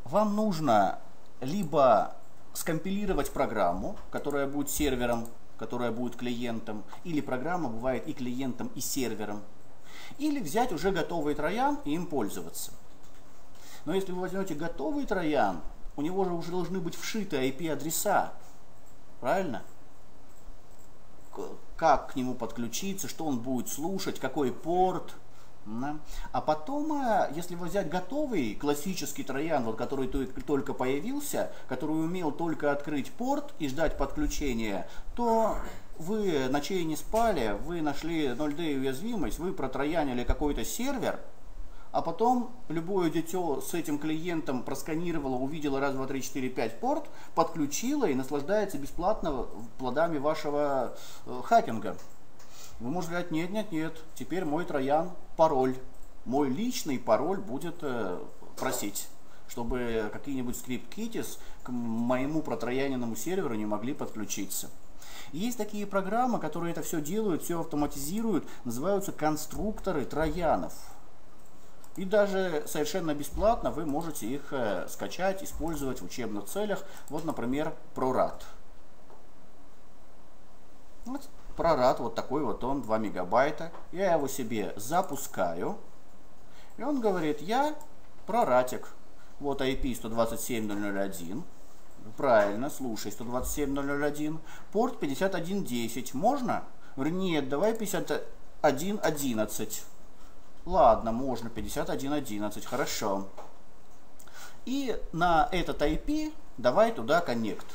вам нужно либо скомпилировать программу, которая будет сервером, которая будет клиентом, или программа бывает и клиентом, и сервером, или взять уже готовый троян и им пользоваться. Но если вы возьмете готовый троян, у него же уже должны быть вшиты IP-адреса, правильно? Как к нему подключиться, что он будет слушать, какой порт – да. А потом, э, если взять готовый классический троян, вот, который только появился, который умел только открыть порт и ждать подключения, то вы ночей не спали, вы нашли 0D уязвимость, вы протроянили какой-то сервер, а потом любое дитё с этим клиентом просканировало, увидело раз, два, три, четыре, пять порт, подключило и наслаждается бесплатно плодами вашего э, хакинга. Вы можете сказать, нет, нет, нет, теперь мой троян пароль. Мой личный пароль будет э, просить, чтобы какие-нибудь скрипт-китис к моему протрояненному серверу не могли подключиться. Есть такие программы, которые это все делают, все автоматизируют, называются конструкторы троянов. И даже совершенно бесплатно вы можете их э, скачать, использовать в учебных целях. Вот, например, ProRAT. Вот прорад, вот такой вот он, 2 мегабайта. Я его себе запускаю. И он говорит, я проратик. Вот IP 127.001. Правильно, слушай, 127.001. Порт 51.10. Можно? Нет, давай 51.11. Ладно, можно, 51.11, хорошо. И на этот IP давай туда коннект.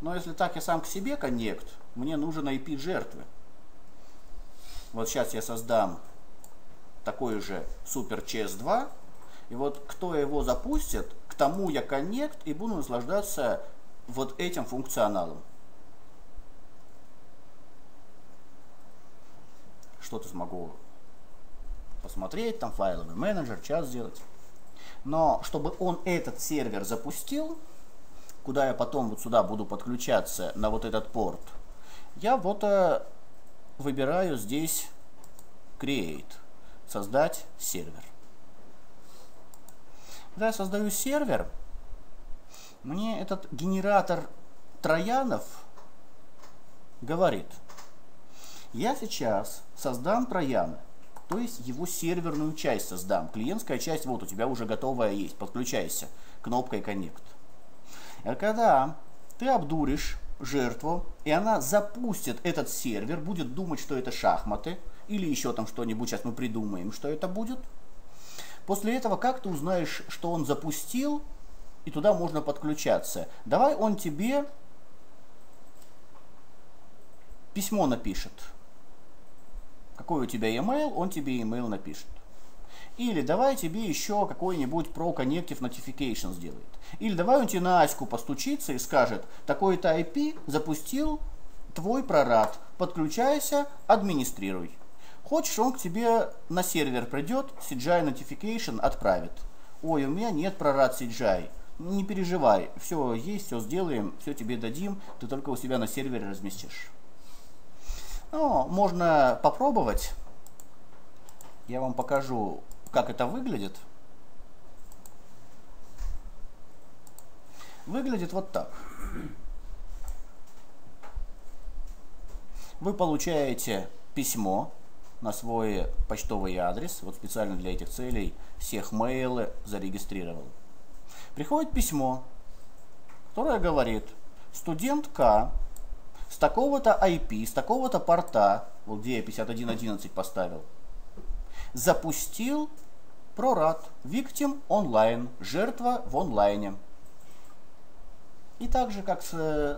Но если так я сам к себе коннект, мне нужен IP жертвы. Вот сейчас я создам такой же супер CS2, и вот кто его запустит, к тому я коннект и буду наслаждаться вот этим функционалом. Что-то смогу посмотреть, там файловый менеджер, час сделать. Но чтобы он этот сервер запустил, куда я потом вот сюда буду подключаться на вот этот порт, я вот э, выбираю здесь Create, создать сервер. Когда я создаю сервер, мне этот генератор троянов говорит, я сейчас создам трояны, то есть его серверную часть создам. Клиентская часть вот у тебя уже готовая есть, подключайся кнопкой Connect. И когда ты обдуришь жертву, и она запустит этот сервер, будет думать, что это шахматы, или еще там что-нибудь, сейчас мы придумаем, что это будет. После этого как ты узнаешь, что он запустил, и туда можно подключаться? Давай он тебе письмо напишет. Какой у тебя email, он тебе email напишет. Или давай тебе еще какой-нибудь Pro Connective Notification сделает. Или давай он тебе на Аську постучится и скажет, такой-то IP запустил твой прорад, подключайся, администрируй. Хочешь, он к тебе на сервер придет, CGI Notification отправит. Ой, у меня нет прорад CGI. Не переживай, все есть, все сделаем, все тебе дадим, ты только у себя на сервере разместишь. Ну, можно попробовать. Я вам покажу, как это выглядит. Выглядит вот так. Вы получаете письмо на свой почтовый адрес, вот специально для этих целей всех мейлы зарегистрировал. Приходит письмо, которое говорит, студент К с такого-то IP, с такого-то порта, вот где я 5111 поставил, запустил прорад, victim онлайн, жертва в онлайне. И так же, как с э,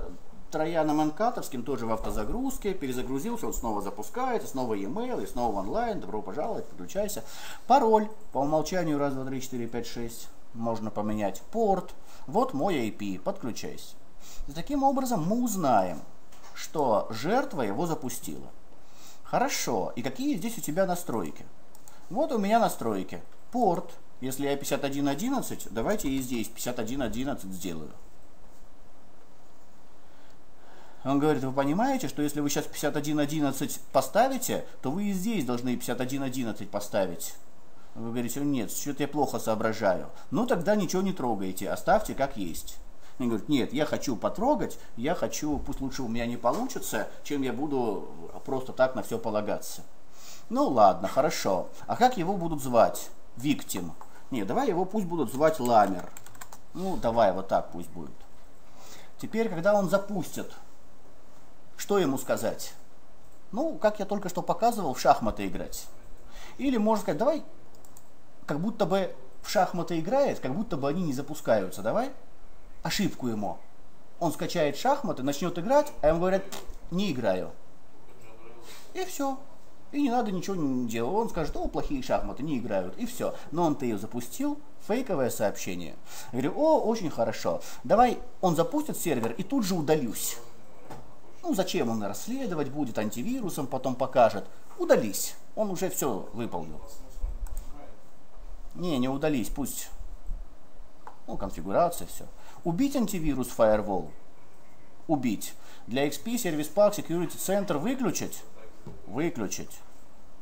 Трояном Энкатовским, тоже в автозагрузке, перезагрузился, он снова запускается, снова e-mail, и снова онлайн, добро пожаловать, подключайся. Пароль, по умолчанию раз, два, три, четыре, пять, шесть, можно поменять. Порт, вот мой IP, подключайся. И таким образом мы узнаем, что жертва его запустила. Хорошо, и какие здесь у тебя настройки? Вот у меня настройки. Порт, если я 5111, давайте и здесь 5111 сделаю. Он говорит, вы понимаете, что если вы сейчас 51.11 поставите, то вы и здесь должны 51.11 поставить. Вы говорите, нет, что-то я плохо соображаю. Ну тогда ничего не трогайте, оставьте как есть. Они говорят, нет, я хочу потрогать, я хочу, пусть лучше у меня не получится, чем я буду просто так на все полагаться. Ну ладно, хорошо. А как его будут звать? Виктим. Нет, давай его пусть будут звать Ламер. Ну, давай вот так пусть будет. Теперь, когда он запустит что ему сказать? Ну, как я только что показывал, в шахматы играть. Или можно сказать, давай, как будто бы в шахматы играет, как будто бы они не запускаются. Давай ошибку ему. Он скачает шахматы, начнет играть, а ему говорят, не играю. И все. И не надо ничего не делать. Он скажет, о, плохие шахматы, не играют. И все. Но он-то ее запустил, фейковое сообщение. Я говорю, о, очень хорошо. Давай он запустит сервер и тут же удалюсь. Ну, зачем он расследовать будет, антивирусом потом покажет. Удались. Он уже все выполнил. Не, не удались, пусть. Ну, конфигурация, все. Убить антивирус Firewall. Убить. Для XP Service Pack Security Center выключить. Выключить.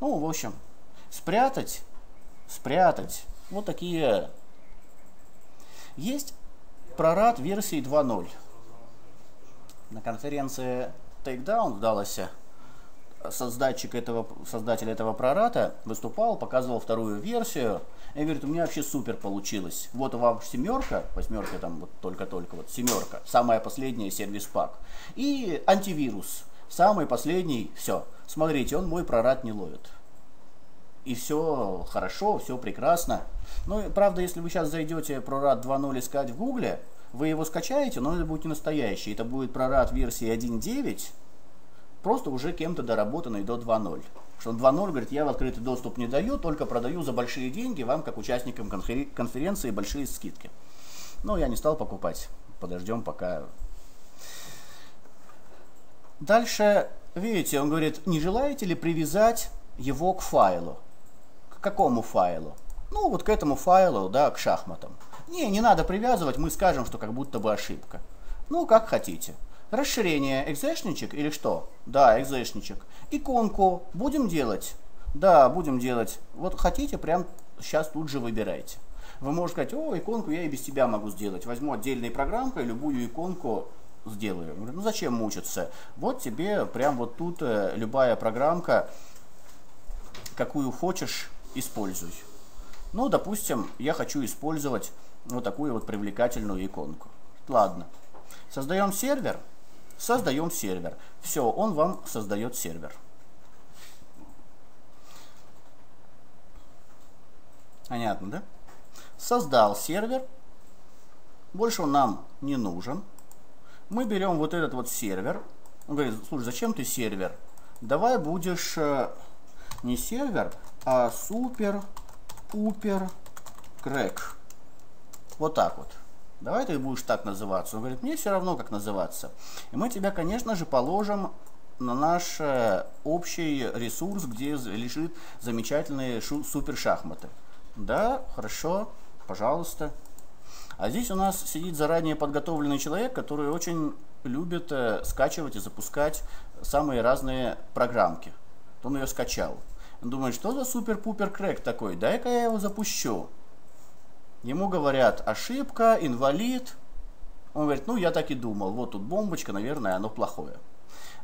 Ну, в общем, спрятать. Спрятать. Вот такие. Есть прорад версии 2.0 на конференции Takedown в Далласе создатчик этого, создатель этого прората выступал, показывал вторую версию и говорит, у меня вообще супер получилось. Вот у вас семерка, восьмерка там вот только-только, вот семерка, самая последняя сервис-пак. И антивирус, самый последний, все. Смотрите, он мой прорат не ловит. И все хорошо, все прекрасно. Ну, правда, если вы сейчас зайдете прорат 2.0 искать в гугле, вы его скачаете, но это будет не настоящий. Это будет прорад версии 1.9, просто уже кем-то доработанный до 2.0. Что 2.0 говорит, я в открытый доступ не даю, только продаю за большие деньги вам, как участникам конференции, большие скидки. Но я не стал покупать. Подождем пока. Дальше, видите, он говорит, не желаете ли привязать его к файлу? К какому файлу? Ну, вот к этому файлу, да, к шахматам. Не, не надо привязывать, мы скажем, что как будто бы ошибка. Ну, как хотите. Расширение экзешничек или что? Да, экзешничек. Иконку будем делать? Да, будем делать. Вот хотите, прям сейчас тут же выбирайте. Вы можете сказать, о, иконку я и без тебя могу сделать. Возьму отдельной программкой, любую иконку сделаю. Ну зачем мучиться? Вот тебе прям вот тут э, любая программка, какую хочешь, используй. Ну, допустим, я хочу использовать вот такую вот привлекательную иконку. Ладно. Создаем сервер. Создаем сервер. Все, он вам создает сервер. Понятно, да? Создал сервер. Больше он нам не нужен. Мы берем вот этот вот сервер. Он говорит, слушай, зачем ты сервер? Давай будешь э, не сервер, а супер пупер крэк. Вот так вот. Давай ты будешь так называться. Он говорит, мне все равно, как называться. И мы тебя, конечно же, положим на наш э, общий ресурс, где лежит замечательные супер шахматы. Да, хорошо, пожалуйста. А здесь у нас сидит заранее подготовленный человек, который очень любит э, скачивать и запускать самые разные программки. Он ее скачал. Он думает, что за супер-пупер крэк такой, дай-ка я его запущу. Ему говорят, ошибка, инвалид. Он говорит, ну я так и думал, вот тут бомбочка, наверное, оно плохое.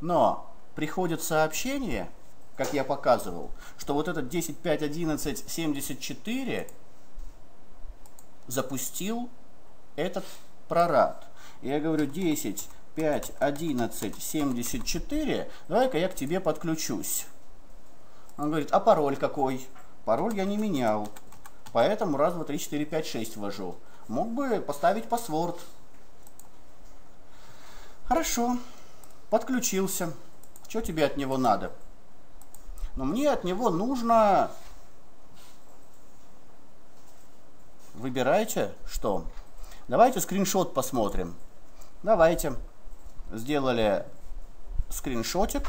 Но приходит сообщение, как я показывал, что вот этот 10.5.11.74 запустил этот прорад. Я говорю 10, 5, 11, 74, давай-ка я к тебе подключусь. Он говорит, а пароль какой? Пароль я не менял, поэтому раз, два, три, четыре, пять, шесть ввожу. Мог бы поставить паспорт. Хорошо, подключился. Что тебе от него надо? Но мне от него нужно... Выбирайте, что? Давайте скриншот посмотрим. Давайте. Сделали скриншотик.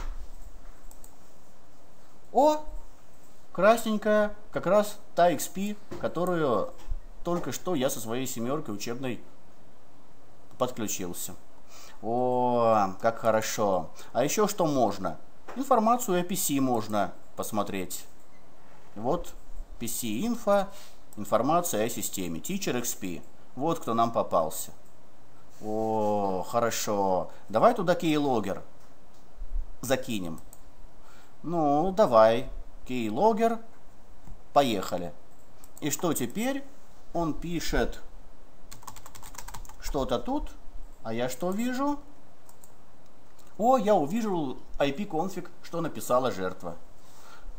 О, красненькая, как раз та XP, которую только что я со своей семеркой учебной подключился. О, как хорошо. А еще что можно? Информацию о PC можно посмотреть. Вот PC инфо, информация о системе. Teacher XP. Вот кто нам попался. О, хорошо. Давай туда keylogger закинем. Ну, давай. Keylogger. Поехали. И что теперь? Он пишет что-то тут. А я что вижу? О, я увижу IP-конфиг, что написала жертва.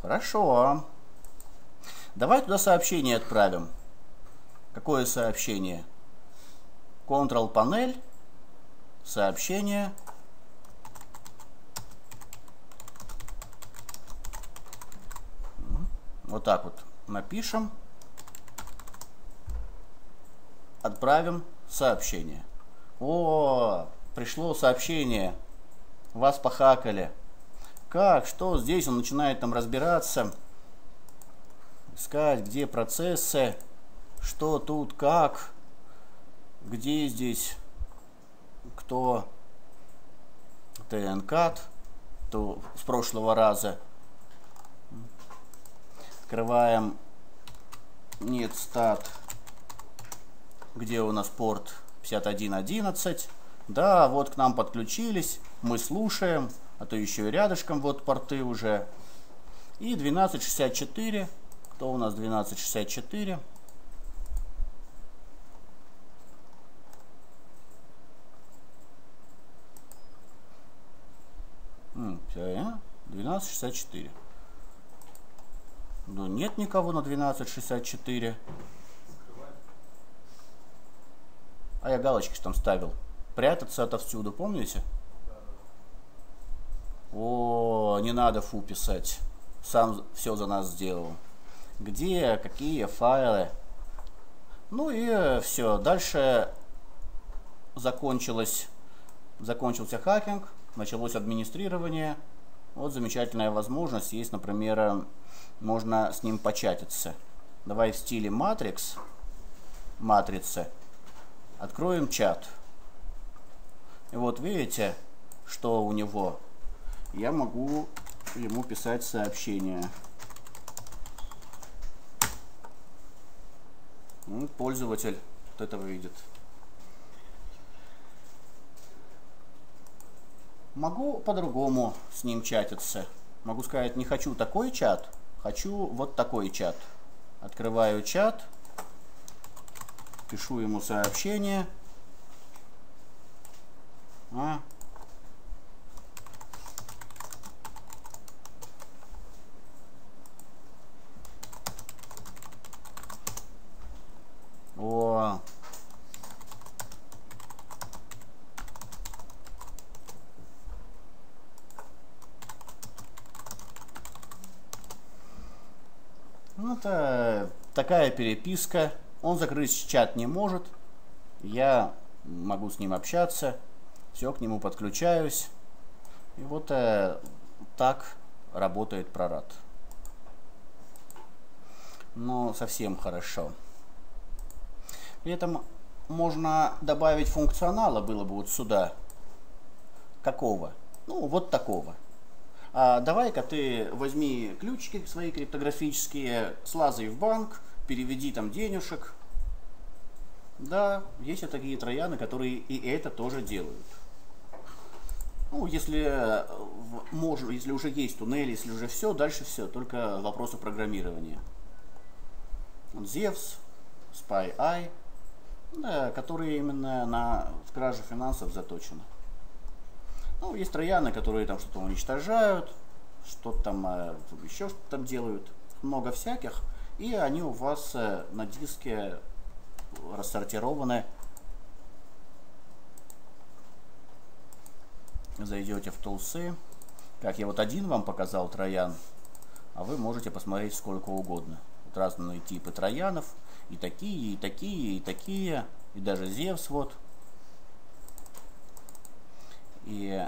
Хорошо. Давай туда сообщение отправим. Какое сообщение? Control панель, сообщение. Вот так вот напишем. Отправим сообщение. О, пришло сообщение. Вас похакали. Как, что здесь? Он начинает там разбираться. Искать, где процессы. Что тут, как. Где здесь. Кто. ТНК. То с прошлого раза. Открываем нет стат. Где у нас порт 5111. Да, вот к нам подключились, мы слушаем, а то еще и рядышком вот порты уже. И 1264. Кто у нас 1264? М, 1264. Ну, нет никого на 1264. А я галочки там ставил. Прятаться отовсюду, помните? О, не надо фу писать. Сам все за нас сделал. Где, какие файлы. Ну и все. Дальше закончилось, закончился хакинг, началось администрирование. Вот замечательная возможность. Есть, например, можно с ним початиться. Давай в стиле Matrix, матрицы. Откроем чат. И вот видите, что у него. Я могу ему писать сообщение. Ну, пользователь вот этого видит. Могу по-другому с ним чатиться. Могу сказать, не хочу такой чат, хочу вот такой чат. Открываю чат пишу ему сообщение. А? О. Ну, это такая переписка. Он закрыть чат не может. Я могу с ним общаться. Все, к нему подключаюсь. И вот э, так работает прорад. Но совсем хорошо. При этом можно добавить функционала было бы вот сюда. Какого? Ну, вот такого. А давай-ка ты возьми ключики свои криптографические, слазай в банк, переведи там денежек. Да, есть такие трояны, которые и это тоже делают. Ну, если, э, можно, если уже есть туннель, если уже все, дальше все, только вопросы программирования. Zevs, SpyEye, да, которые именно на краже финансов заточены. Ну, есть трояны, которые там что-то уничтожают, что-то там э, еще что-то там делают, много всяких, и они у вас э, на диске рассортированы. Зайдете в тулсы. Как я вот один вам показал троян, а вы можете посмотреть сколько угодно. Вот разные типы троянов, и такие, и такие, и такие, и даже Зевс вот. И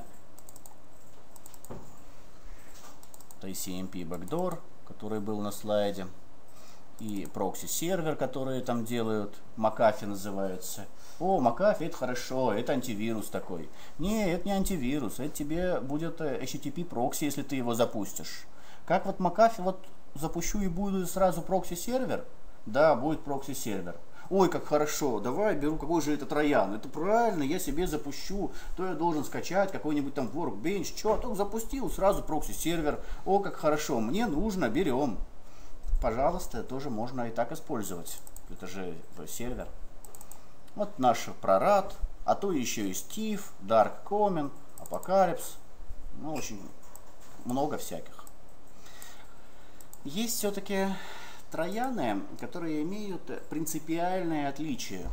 ICMP Backdoor, который был на слайде. И прокси-сервер, которые там делают. McAfee называется. О, McAfee это хорошо, это антивирус такой. Не, это не антивирус, это тебе будет э, HTTP прокси, если ты его запустишь. Как вот McAfee вот запущу и будет сразу прокси-сервер? Да, будет прокси-сервер ой, как хорошо, давай беру, какой же это троян. Это правильно, я себе запущу, то я должен скачать какой-нибудь там workbench, что, только запустил, сразу прокси-сервер, о, как хорошо, мне нужно, берем. Пожалуйста, тоже можно и так использовать, это же сервер. Вот наш ProRat, а то еще и Steve, DarkComet, Apocalypse, ну, очень много всяких. Есть все-таки трояны, которые имеют принципиальное отличие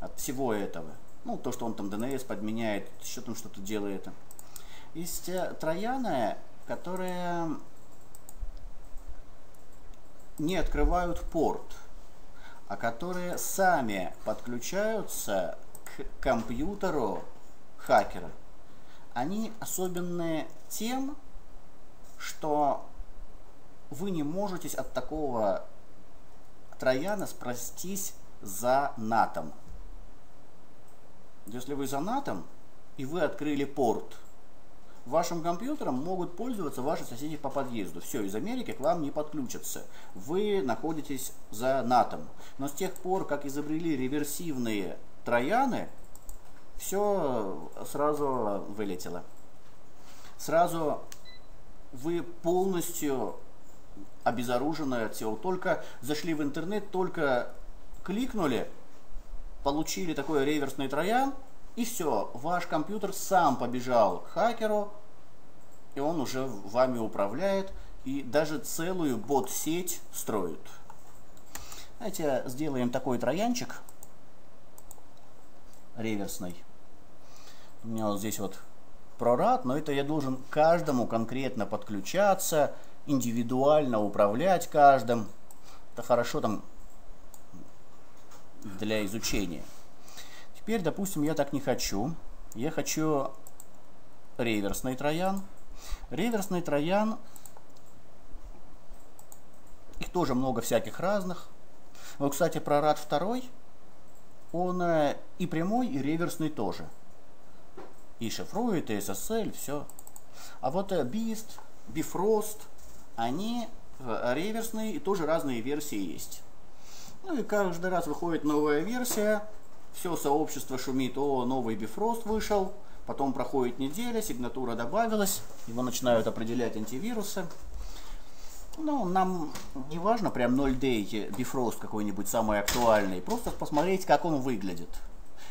от всего этого. Ну, то, что он там DNS подменяет, еще там что-то делает. Есть э, трояны, которые не открывают порт, а которые сами подключаются к компьютеру хакера. Они особенные тем, что вы не можете от такого трояна спастись за натом. Если вы за натом, и вы открыли порт, вашим компьютером могут пользоваться ваши соседи по подъезду. Все, из Америки к вам не подключатся. Вы находитесь за натом. Но с тех пор, как изобрели реверсивные трояны, все сразу вылетело. Сразу вы полностью обезоруженное от всего. Только зашли в интернет, только кликнули, получили такой реверсный троян, и все, ваш компьютер сам побежал к хакеру, и он уже вами управляет, и даже целую бот-сеть строит. Давайте сделаем такой троянчик реверсный. У меня вот здесь вот прорад, но это я должен каждому конкретно подключаться, индивидуально управлять каждым. Это хорошо там для изучения. Теперь, допустим, я так не хочу. Я хочу реверсный троян. Реверсный троян, их тоже много всяких разных. Вот, кстати, про RAD 2, он э, и прямой, и реверсный тоже. И шифрует, и SSL, все. А вот э, Beast, Bifrost, они э, реверсные и тоже разные версии есть. Ну и каждый раз выходит новая версия, все сообщество шумит, о, новый Bifrost вышел, потом проходит неделя, сигнатура добавилась, его начинают определять антивирусы. Ну, нам не важно прям 0D Bifrost какой-нибудь самый актуальный, просто посмотреть, как он выглядит.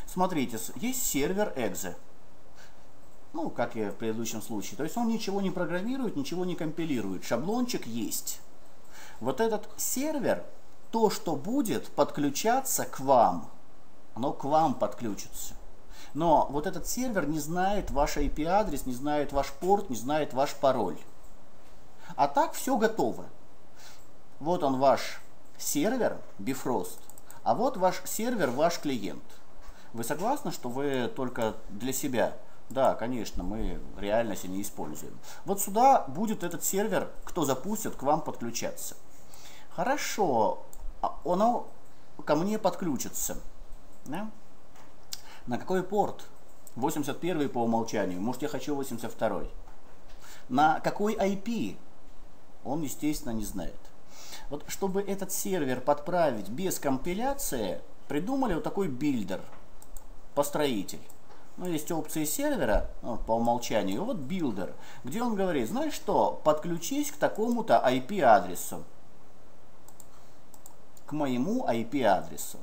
Смотрите, есть сервер Exe ну, как и в предыдущем случае. То есть он ничего не программирует, ничего не компилирует. Шаблончик есть. Вот этот сервер, то, что будет подключаться к вам, оно к вам подключится. Но вот этот сервер не знает ваш IP-адрес, не знает ваш порт, не знает ваш пароль. А так все готово. Вот он ваш сервер Bifrost, а вот ваш сервер, ваш клиент. Вы согласны, что вы только для себя? Да, конечно, мы реальности не используем. Вот сюда будет этот сервер, кто запустит, к вам подключаться. Хорошо, а оно ко мне подключится. Да? На какой порт? 81 по умолчанию. Может, я хочу 82. На какой IP? Он, естественно, не знает. Вот чтобы этот сервер подправить без компиляции, придумали вот такой билдер, построитель. Ну, есть опции сервера ну, по умолчанию, вот билдер, где он говорит, знаешь что, подключись к такому-то IP-адресу, к моему IP-адресу.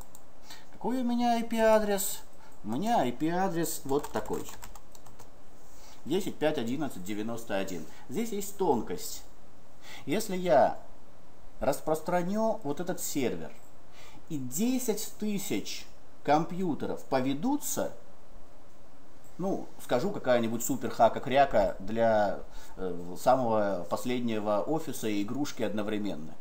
Какой у меня IP-адрес? У меня IP-адрес вот такой. 10.5.11.91. Здесь есть тонкость. Если я распространю вот этот сервер, и 10 тысяч компьютеров поведутся, ну, скажу какая-нибудь супер хака-кряка для э, самого последнего офиса и игрушки одновременно.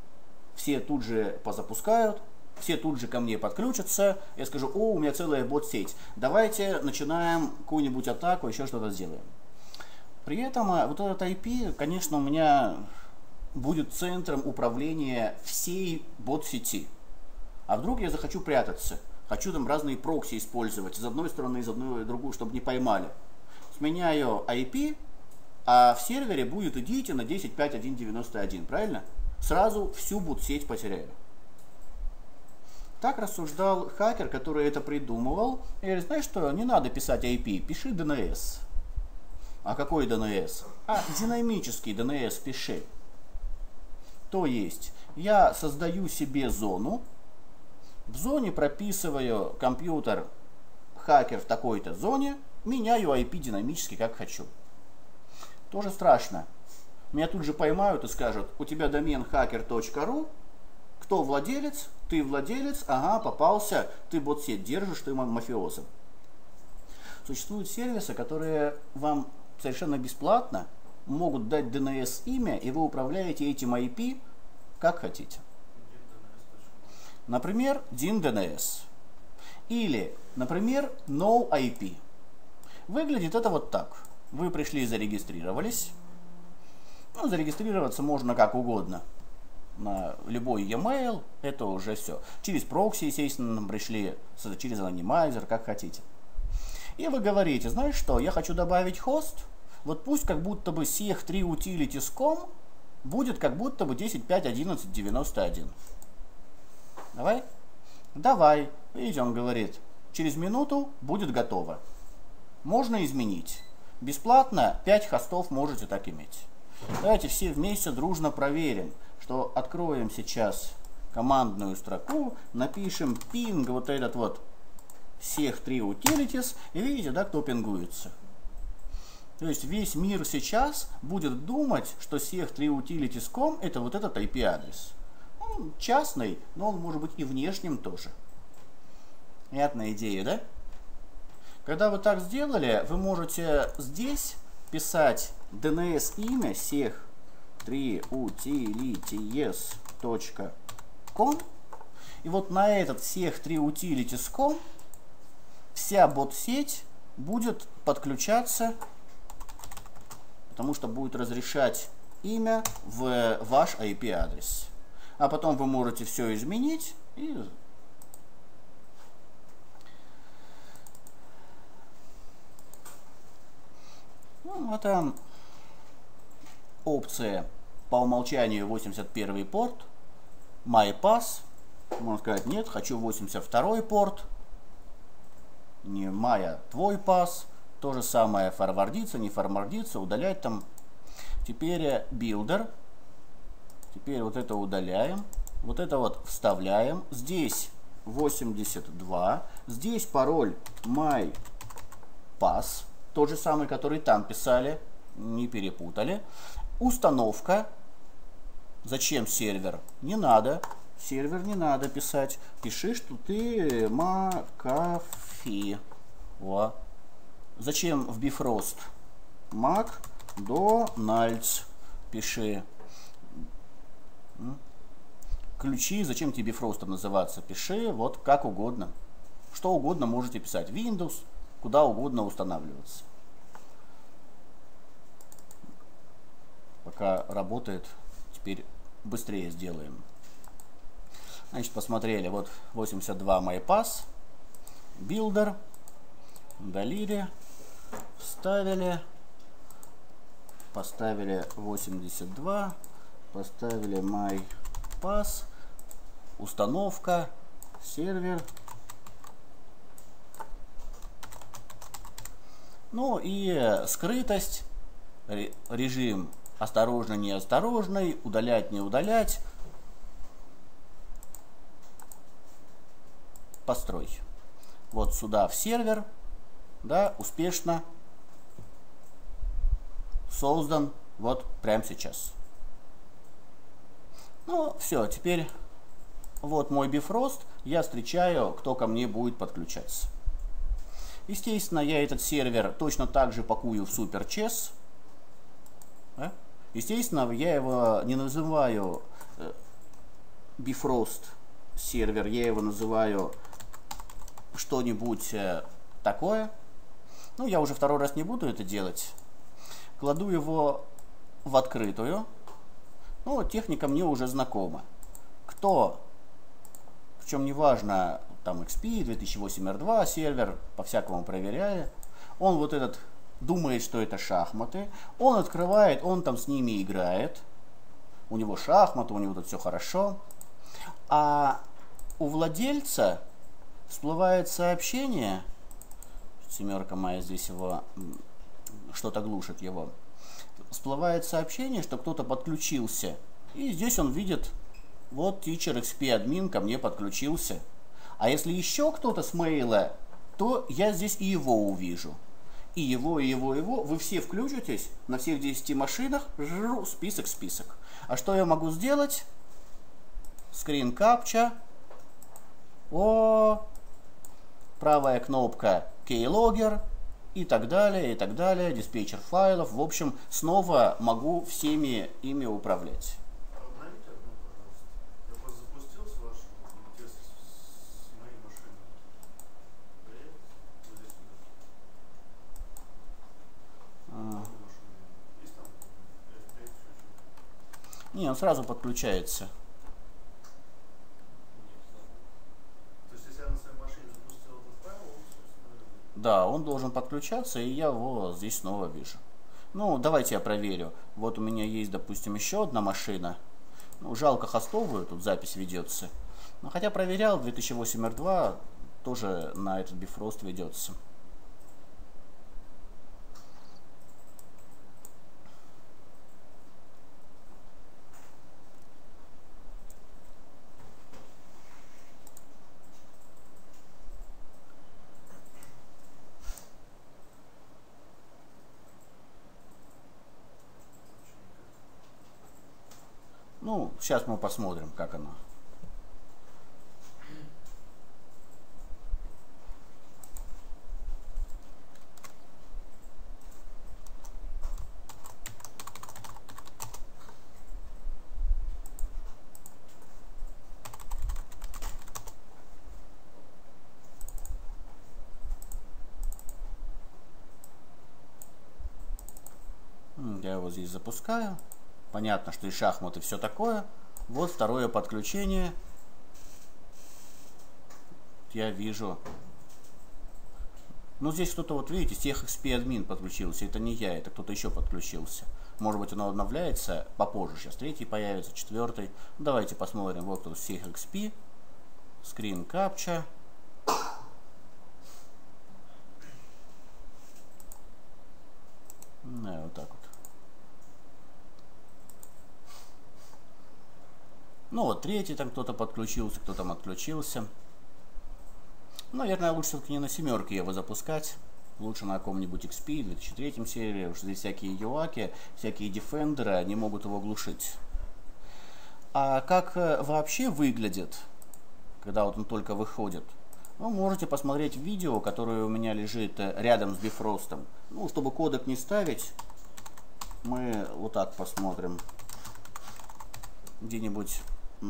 Все тут же позапускают, все тут же ко мне подключатся, я скажу, о, у меня целая бот-сеть, давайте начинаем какую-нибудь атаку, еще что-то сделаем. При этом э, вот этот IP, конечно, у меня будет центром управления всей бот-сети. А вдруг я захочу прятаться, хочу там разные прокси использовать, из одной стороны, из одной, и другую, чтобы не поймали. Сменяю IP, а в сервере будет идите на 10.5.1.91, правильно? Сразу всю бот-сеть потеряю. Так рассуждал хакер, который это придумывал. И говорит, знаешь что, не надо писать IP, пиши DNS. А какой DNS? А, динамический DNS пиши. То есть, я создаю себе зону, в зоне прописываю компьютер, хакер в такой-то зоне, меняю IP динамически, как хочу. Тоже страшно. Меня тут же поймают и скажут, у тебя домен hacker.ru, кто владелец? Ты владелец, ага, попался, ты бот-сеть держишь, ты мафиозом. Существуют сервисы, которые вам совершенно бесплатно могут дать DNS имя, и вы управляете этим IP как хотите. Например, DIN-DNS. Или, например, NoIP. Выглядит это вот так. Вы пришли и зарегистрировались. Ну, зарегистрироваться можно как угодно на любой e-mail, это уже все. Через прокси, естественно, пришли, через анонимайзер, как хотите. И вы говорите, знаешь что, я хочу добавить хост, вот пусть как будто бы всех три utilities.com будет как будто бы 10.5.11.91. Давай? Давай. Видите, он говорит, через минуту будет готово. Можно изменить. Бесплатно 5 хостов можете так иметь. Давайте все вместе дружно проверим, что откроем сейчас командную строку, напишем ping вот этот вот всех три utilities, и видите, да, кто пингуется. То есть весь мир сейчас будет думать, что всех три utilities.com это вот этот IP-адрес. Он частный, но он может быть и внешним тоже. Понятная идея, да? Когда вы так сделали, вы можете здесь писать DNS имя всех 3 utilities.com и вот на этот всех 3 utilities.com вся бот-сеть будет подключаться, потому что будет разрешать имя в ваш IP-адрес. А потом вы можете все изменить и ну, это опция по умолчанию 81 порт, MyPass, можно сказать, нет, хочу 82 порт, не моя, твой пас, то же самое форвардиться, не форвардиться, удалять там. Теперь билдер, теперь вот это удаляем, вот это вот вставляем, здесь 82, здесь пароль mypass, тот же самый, который там писали, не перепутали. Установка. Зачем сервер? Не надо. Сервер не надо писать. Пиши, что ты Макафи. Во. Зачем в Bifrost? Макдональдс. Пиши. ключи, зачем тебе Bifrostом называться? Пиши вот как угодно. Что угодно можете писать. Windows, куда угодно устанавливаться. Пока работает, теперь быстрее сделаем. Значит, посмотрели, вот 82 MyPass, Builder, удалили, вставили, поставили 82, поставили MyPass, установка, сервер. Ну и скрытость, режим осторожно, неосторожный, удалять, не удалять. Построй. Вот сюда в сервер, да, успешно создан вот прямо сейчас. Ну, все, теперь вот мой бифрост, я встречаю, кто ко мне будет подключаться. Естественно, я этот сервер точно так же пакую в SuperChess. Да? Естественно, я его не называю э, Bifrost сервер, я его называю что-нибудь э, такое. Ну, я уже второй раз не буду это делать. Кладу его в открытую. Ну, техника мне уже знакома. Кто, причем неважно, там XP, 2008 R2 сервер, по-всякому проверяя, он вот этот думает, что это шахматы, он открывает, он там с ними играет, у него шахматы, у него тут все хорошо, а у владельца всплывает сообщение, семерка моя здесь его, что-то глушит его, всплывает сообщение, что кто-то подключился, и здесь он видит, вот teacher XP админ ко мне подключился, а если еще кто-то с мейла, то я здесь и его увижу и его, и его, и его, вы все включитесь на всех 10 машинах, жру, список, список. А что я могу сделать? Скрин капча. О, правая кнопка Keylogger и так далее, и так далее, диспетчер файлов. В общем, снова могу всеми ими управлять. Не, он сразу подключается. Да, он должен подключаться, и я его здесь снова вижу. Ну, давайте я проверю. Вот у меня есть, допустим, еще одна машина. Ну, жалко хостовую, тут запись ведется. Но хотя проверял, 2008 R2 тоже на этот Bifrost ведется. Ну, сейчас мы посмотрим, как оно. Я его здесь запускаю. Понятно, что и шахматы, все такое. Вот второе подключение. Я вижу. Ну, здесь кто-то, вот видите, тех XP админ подключился. Это не я, это кто-то еще подключился. Может быть, оно обновляется попозже. Сейчас третий появится, четвертый. Давайте посмотрим. Вот тут всех XP. Скрин. Да, вот так вот. Ну вот третий там кто-то подключился, кто там отключился. Наверное, лучше все-таки не на семерке его запускать. Лучше на каком-нибудь XP, 2003 серии, уж здесь всякие юаки, всякие дефендеры, они могут его глушить. А как э, вообще выглядит, когда вот он только выходит? Ну, можете посмотреть видео, которое у меня лежит э, рядом с бифростом. Ну, чтобы кодек не ставить, мы вот так посмотрим. Где-нибудь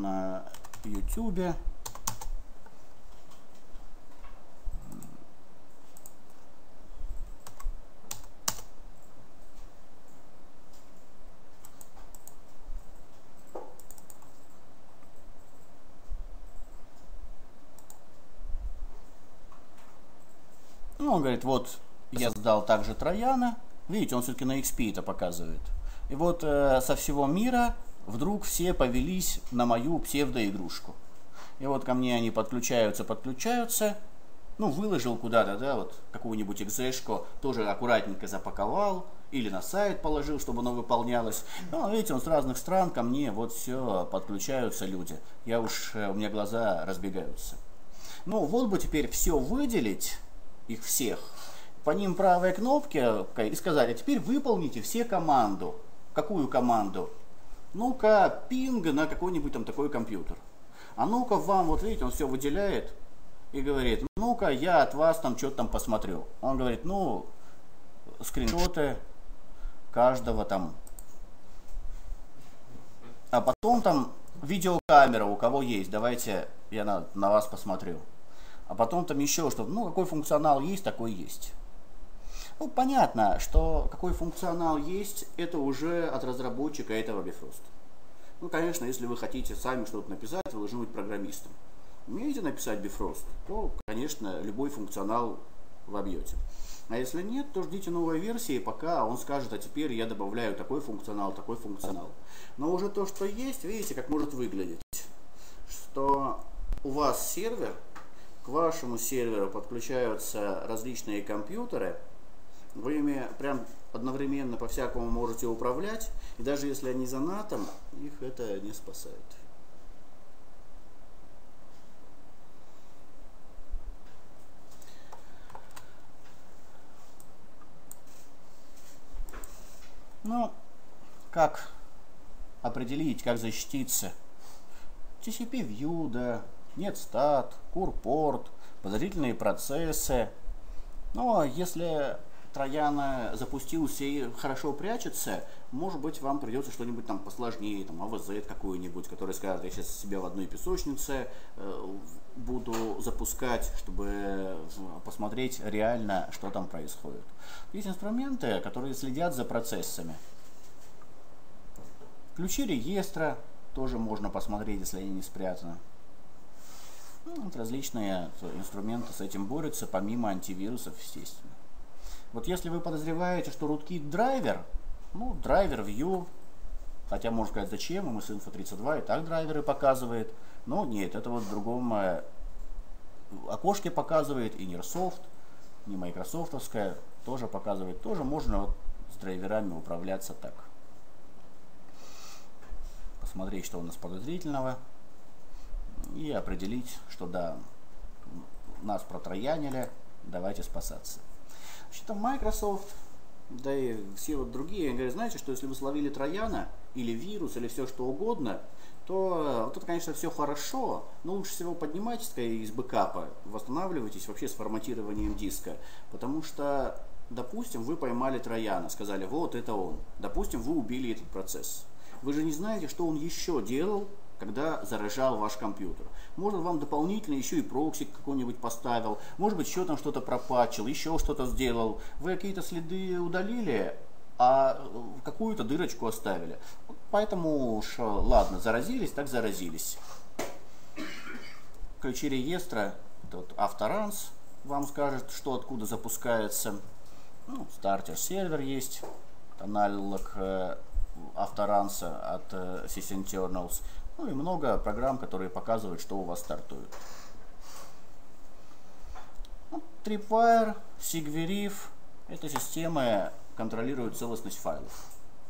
на YouTube. Ну, он говорит, вот я сдал также Трояна. Видите, он все-таки на XP это показывает. И вот э, со всего мира вдруг все повелись на мою псевдоигрушку. И вот ко мне они подключаются, подключаются. Ну, выложил куда-то, да, вот какую-нибудь экзешку, тоже аккуратненько запаковал, или на сайт положил, чтобы оно выполнялось. Ну, видите, он с разных стран ко мне, вот все, подключаются люди. Я уж, э, у меня глаза разбегаются. Ну, вот бы теперь все выделить, их всех, по ним правой кнопки и сказать, а теперь выполните все команду. Какую команду? Ну-ка, пинг на какой-нибудь там такой компьютер. А ну-ка вам, вот видите, он все выделяет и говорит, ну-ка я от вас там что-то там посмотрю. Он говорит, ну, скриншоты каждого там. А потом там видеокамера у кого есть, давайте я на, на вас посмотрю. А потом там еще что-то, ну какой функционал есть, такой есть. Ну, понятно, что какой функционал есть, это уже от разработчика этого Bifrost. Ну, конечно, если вы хотите сами что-то написать, вы должны быть программистом. Умеете написать Bifrost, то, конечно, любой функционал вобьете. А если нет, то ждите новой версии, пока он скажет, а теперь я добавляю такой функционал, такой функционал. Но уже то, что есть, видите, как может выглядеть. Что у вас сервер, к вашему серверу подключаются различные компьютеры, вы ими прям одновременно по-всякому можете управлять, и даже если они за НАТО, их это не спасает. Ну, как определить, как защититься? TCP view, да, стат, курпорт, подозрительные процессы. Но если Трояна запустился и хорошо прячется, может быть, вам придется что-нибудь там посложнее, там АВЗ какую-нибудь, который скажет, я сейчас себя в одной песочнице э, буду запускать, чтобы э, посмотреть реально, что там происходит. Есть инструменты, которые следят за процессами. Ключи реестра тоже можно посмотреть, если они не спрятаны. Ну, вот различные инструменты с этим борются, помимо антивирусов, естественно. Вот если вы подозреваете, что rootkit драйвер, ну, драйвер view, хотя можно сказать, зачем, ему с Info32 и так драйверы показывает, но нет, это вот в другом э, окошке показывает, и Nearsoft, не майкрософтовская, тоже показывает, тоже можно вот с драйверами управляться так. Посмотреть, что у нас подозрительного, и определить, что да, нас протроянили, давайте спасаться. Что Microsoft, да и все вот другие, говорят, знаете, что если вы словили трояна, или вирус, или все что угодно, то вот это, конечно, все хорошо, но лучше всего поднимайтесь из бэкапа, восстанавливайтесь вообще с форматированием диска, потому что, допустим, вы поймали трояна, сказали, вот это он, допустим, вы убили этот процесс. Вы же не знаете, что он еще делал, когда заражал ваш компьютер. Может, вам дополнительно еще и прокси какой-нибудь поставил, может быть, еще там что-то пропачил, еще что-то сделал. Вы какие-то следы удалили, а э, какую-то дырочку оставили. Поэтому уж, э, ладно, заразились, так заразились. Ключи реестра, тут авторанс вам скажет, что откуда запускается. Ну, стартер сервер есть, аналог э, авторанса от э, Sysinternals. Ну и много программ, которые показывают, что у вас стартует. Ну, Tripwire, Sigverif, это системы контролируют целостность файлов.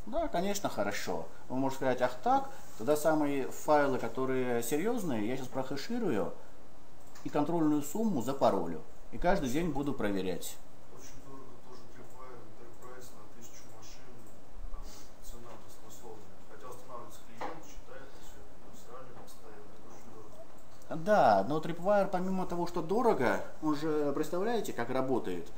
Да, конечно, хорошо. Вы можете сказать, ах так, тогда самые файлы, которые серьезные, я сейчас прохэширую и контрольную сумму запаролю. И каждый день буду проверять. Да, но Tripwire, помимо того, что дорого, он же, представляете, как работает?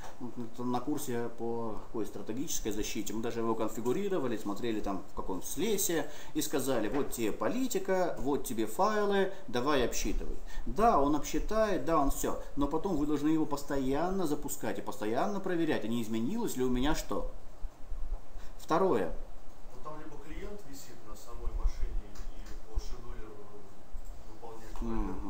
На курсе по какой стратегической защите мы даже его конфигурировали, смотрели там в каком слесе и сказали, вот тебе политика, вот тебе файлы, давай обсчитывай. Да, он обсчитает, да, он все, но потом вы должны его постоянно запускать и постоянно проверять, а не изменилось ли у меня что. Второе. Ну, там либо клиент висит на самой машине и по шедулеру выполняет Мгм. синхронизируется, либо сначала достукивается, с CNC достукивается до клиента, причем при малейшем изменении того же firewall либо НАТО стучаться до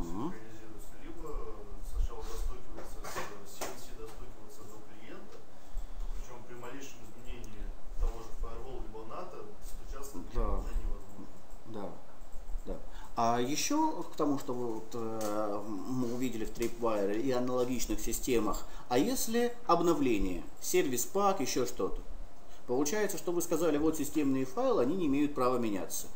Да. Да, да. А еще к тому, что вот, э, мы увидели в Tripwire и аналогичных системах, а если обновление, сервис пак, еще что-то, получается, что вы сказали, вот системные файлы, они не имеют права меняться.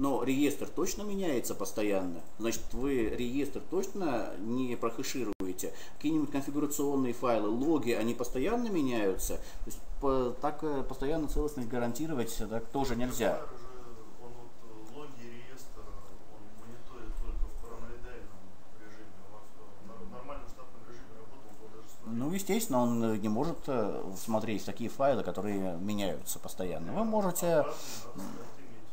Но реестр точно меняется постоянно. Значит, вы реестр точно не прохэшируете. Какие-нибудь конфигурационные файлы, логи, они постоянно меняются. То есть по- так э, постоянно целостность гарантировать э, так тоже нельзя. Э, смотреть Ну, естественно, он э, не может смотреть такие файлы, которые меняются постоянно. Вы можете... Обратно надо стенд иметь.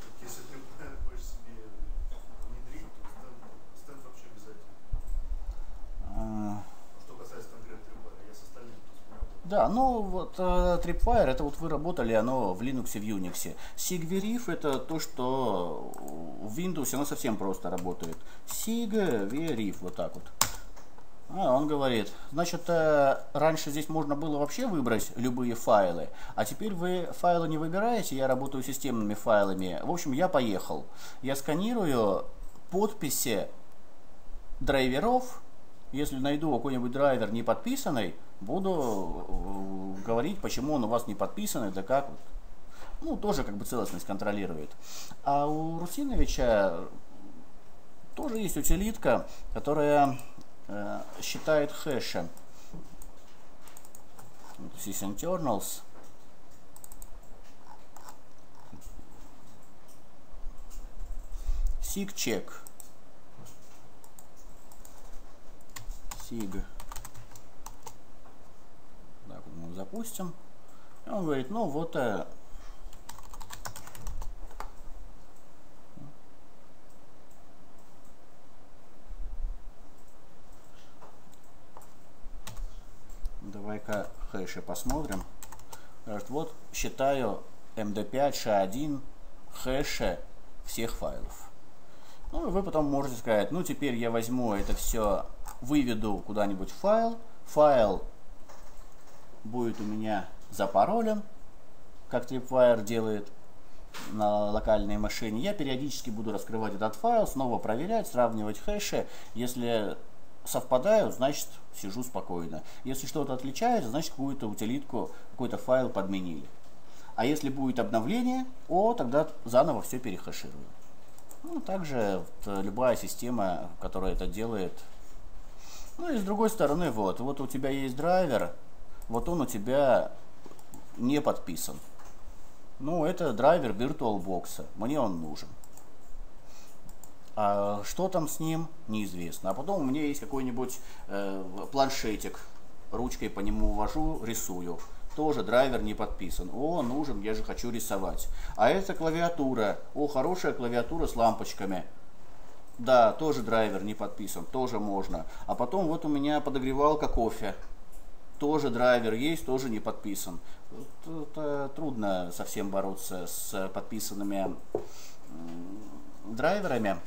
Так Если ты хочешь себе внедрить, то стенд, стенд вообще обязательно. э, Что касается конкретно трипара, я с остальными то есть не работаю. Да, ну вот э, Tripwire, это вот вы работали, оно в Linux и в Unix. SIG-VRIF это то, что в Windows оно совсем просто работает. SIG, VRIF, вот так вот. А, он говорит, значит, э, раньше здесь можно было вообще выбрать любые файлы, а теперь вы файлы не выбираете, я работаю системными файлами. В общем, я поехал. Я сканирую подписи драйверов, если найду какой-нибудь драйвер не подписанный, буду э, говорить, почему он у вас не подписанный, да как. Ну, тоже как бы целостность контролирует. А у Русиновича тоже есть утилитка, которая э, считает хэши. Вот Здесь internals. Sig check. Sig. Так, вот мы запустим. И он говорит, ну вот э, Давай-ка хэши посмотрим. Говорит, вот считаю MD5, SHA-1 хэши всех файлов. Ну и вы потом можете сказать, ну теперь я возьму это все, выведу куда-нибудь в файл. Файл будет у меня запаролен, как Tripwire делает на локальной машине. Я периодически буду раскрывать этот файл, снова проверять, сравнивать хэши. Если совпадают, значит сижу спокойно. Если что-то отличается, значит какую-то утилитку, какой-то файл подменили. А если будет обновление, о, тогда заново все перехэширую. Ну, также вот, э, любая система, которая это делает. Ну и с другой стороны, вот, вот у тебя есть драйвер, вот он у тебя не подписан. Ну, это драйвер VirtualBox, мне он нужен. А что там с ним, неизвестно. А потом у меня есть какой-нибудь э, планшетик, ручкой по нему вожу, рисую. Тоже драйвер не подписан. О, нужен, я же хочу рисовать. А это клавиатура. О, хорошая клавиатура с лампочками. Да, тоже драйвер не подписан, тоже можно. А потом вот у меня подогревалка кофе. Тоже драйвер есть, тоже не подписан. Это трудно совсем бороться с подписанными драйверами.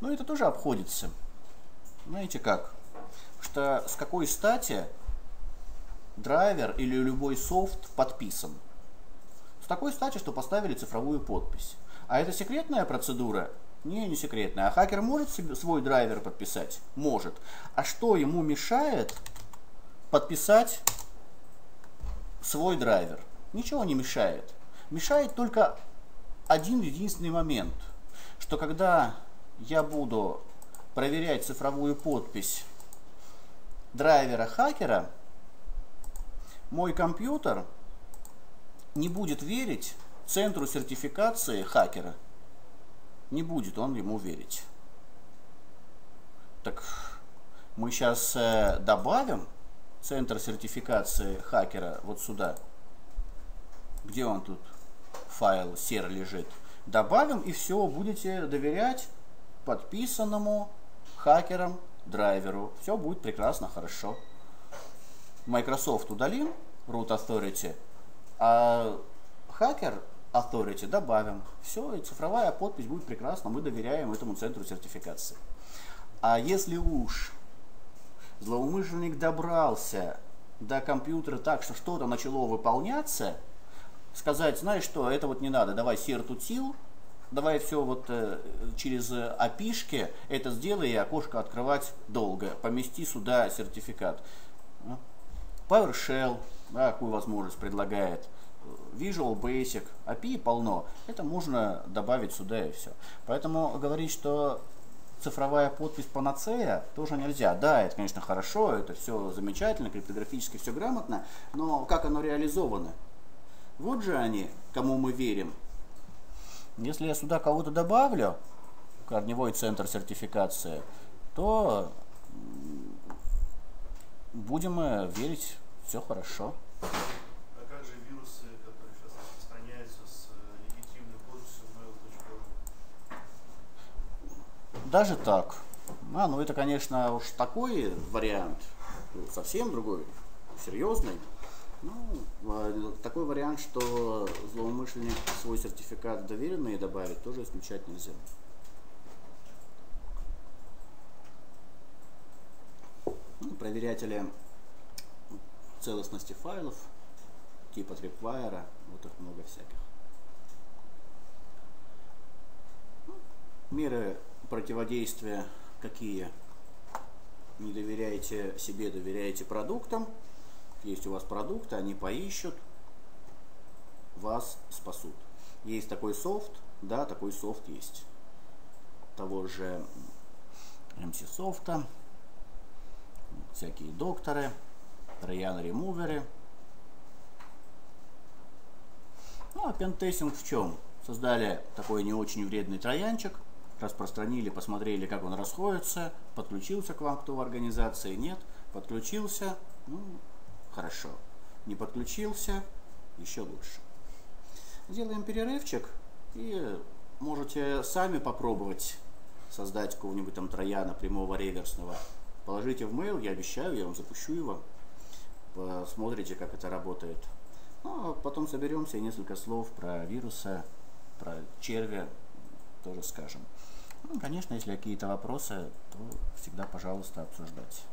Но это тоже обходится. Знаете как? Что с какой стати драйвер или любой софт подписан? С такой стати, что поставили цифровую подпись. А это секретная процедура? Не, не секретная. А хакер может себе свой драйвер подписать? Может. А что ему мешает подписать свой драйвер? Ничего не мешает. Мешает только один единственный момент, что когда я буду проверять цифровую подпись драйвера хакера, мой компьютер не будет верить центру сертификации хакера. Не будет он ему верить. Так мы сейчас э, добавим центр сертификации хакера вот сюда. Где он тут? Файл сер лежит. Добавим и все, будете доверять подписанному хакерам драйверу. Все будет прекрасно, хорошо. Microsoft удалим, root authority, а хакер authority добавим. Все, и цифровая подпись будет прекрасна, мы доверяем этому центру сертификации. А если уж злоумышленник добрался до компьютера так, что что-то начало выполняться, сказать, знаешь что, это вот не надо, давай сертутил, давай все вот э, через опишки это сделай и окошко открывать долго, помести сюда сертификат. Ну, PowerShell, да, какую возможность предлагает. Visual Basic, API полно. Это можно добавить сюда и все. Поэтому говорить, что цифровая подпись панацея тоже нельзя. Да, это, конечно, хорошо, это все замечательно, криптографически все грамотно, но как оно реализовано? Вот же они, кому мы верим. Если я сюда кого-то добавлю, корневой центр сертификации, то будем э, верить, все хорошо. А как же вирусы, которые сейчас распространяются с э, легитимной подписью mail.ru? Даже так. А, ну это, конечно, уж такой вариант, совсем другой, серьезный. Ну, а, такой вариант, что злоумышленник свой сертификат доверенный добавить, тоже исключать нельзя. Ну, проверятели целостности файлов, типа tripwire, вот их много всяких. Ну, меры противодействия какие? Не доверяете себе, доверяете продуктам. Есть у вас продукты, они поищут, вас спасут. Есть такой софт, да, такой софт есть. Того же MC софта, всякие докторы, троян ремуверы. Ну, а пентестинг в чем? Создали такой не очень вредный троянчик, распространили, посмотрели, как он расходится, подключился к вам кто в организации, нет, подключился, ну, хорошо. Не подключился, еще лучше. Сделаем перерывчик и можете сами попробовать создать какого-нибудь там трояна прямого реверсного. Положите в mail, я обещаю, я вам запущу его. Посмотрите, как это работает. Ну, а потом соберемся и несколько слов про вирусы, про черви тоже скажем. Ну, конечно, если какие-то вопросы, то всегда, пожалуйста, обсуждать.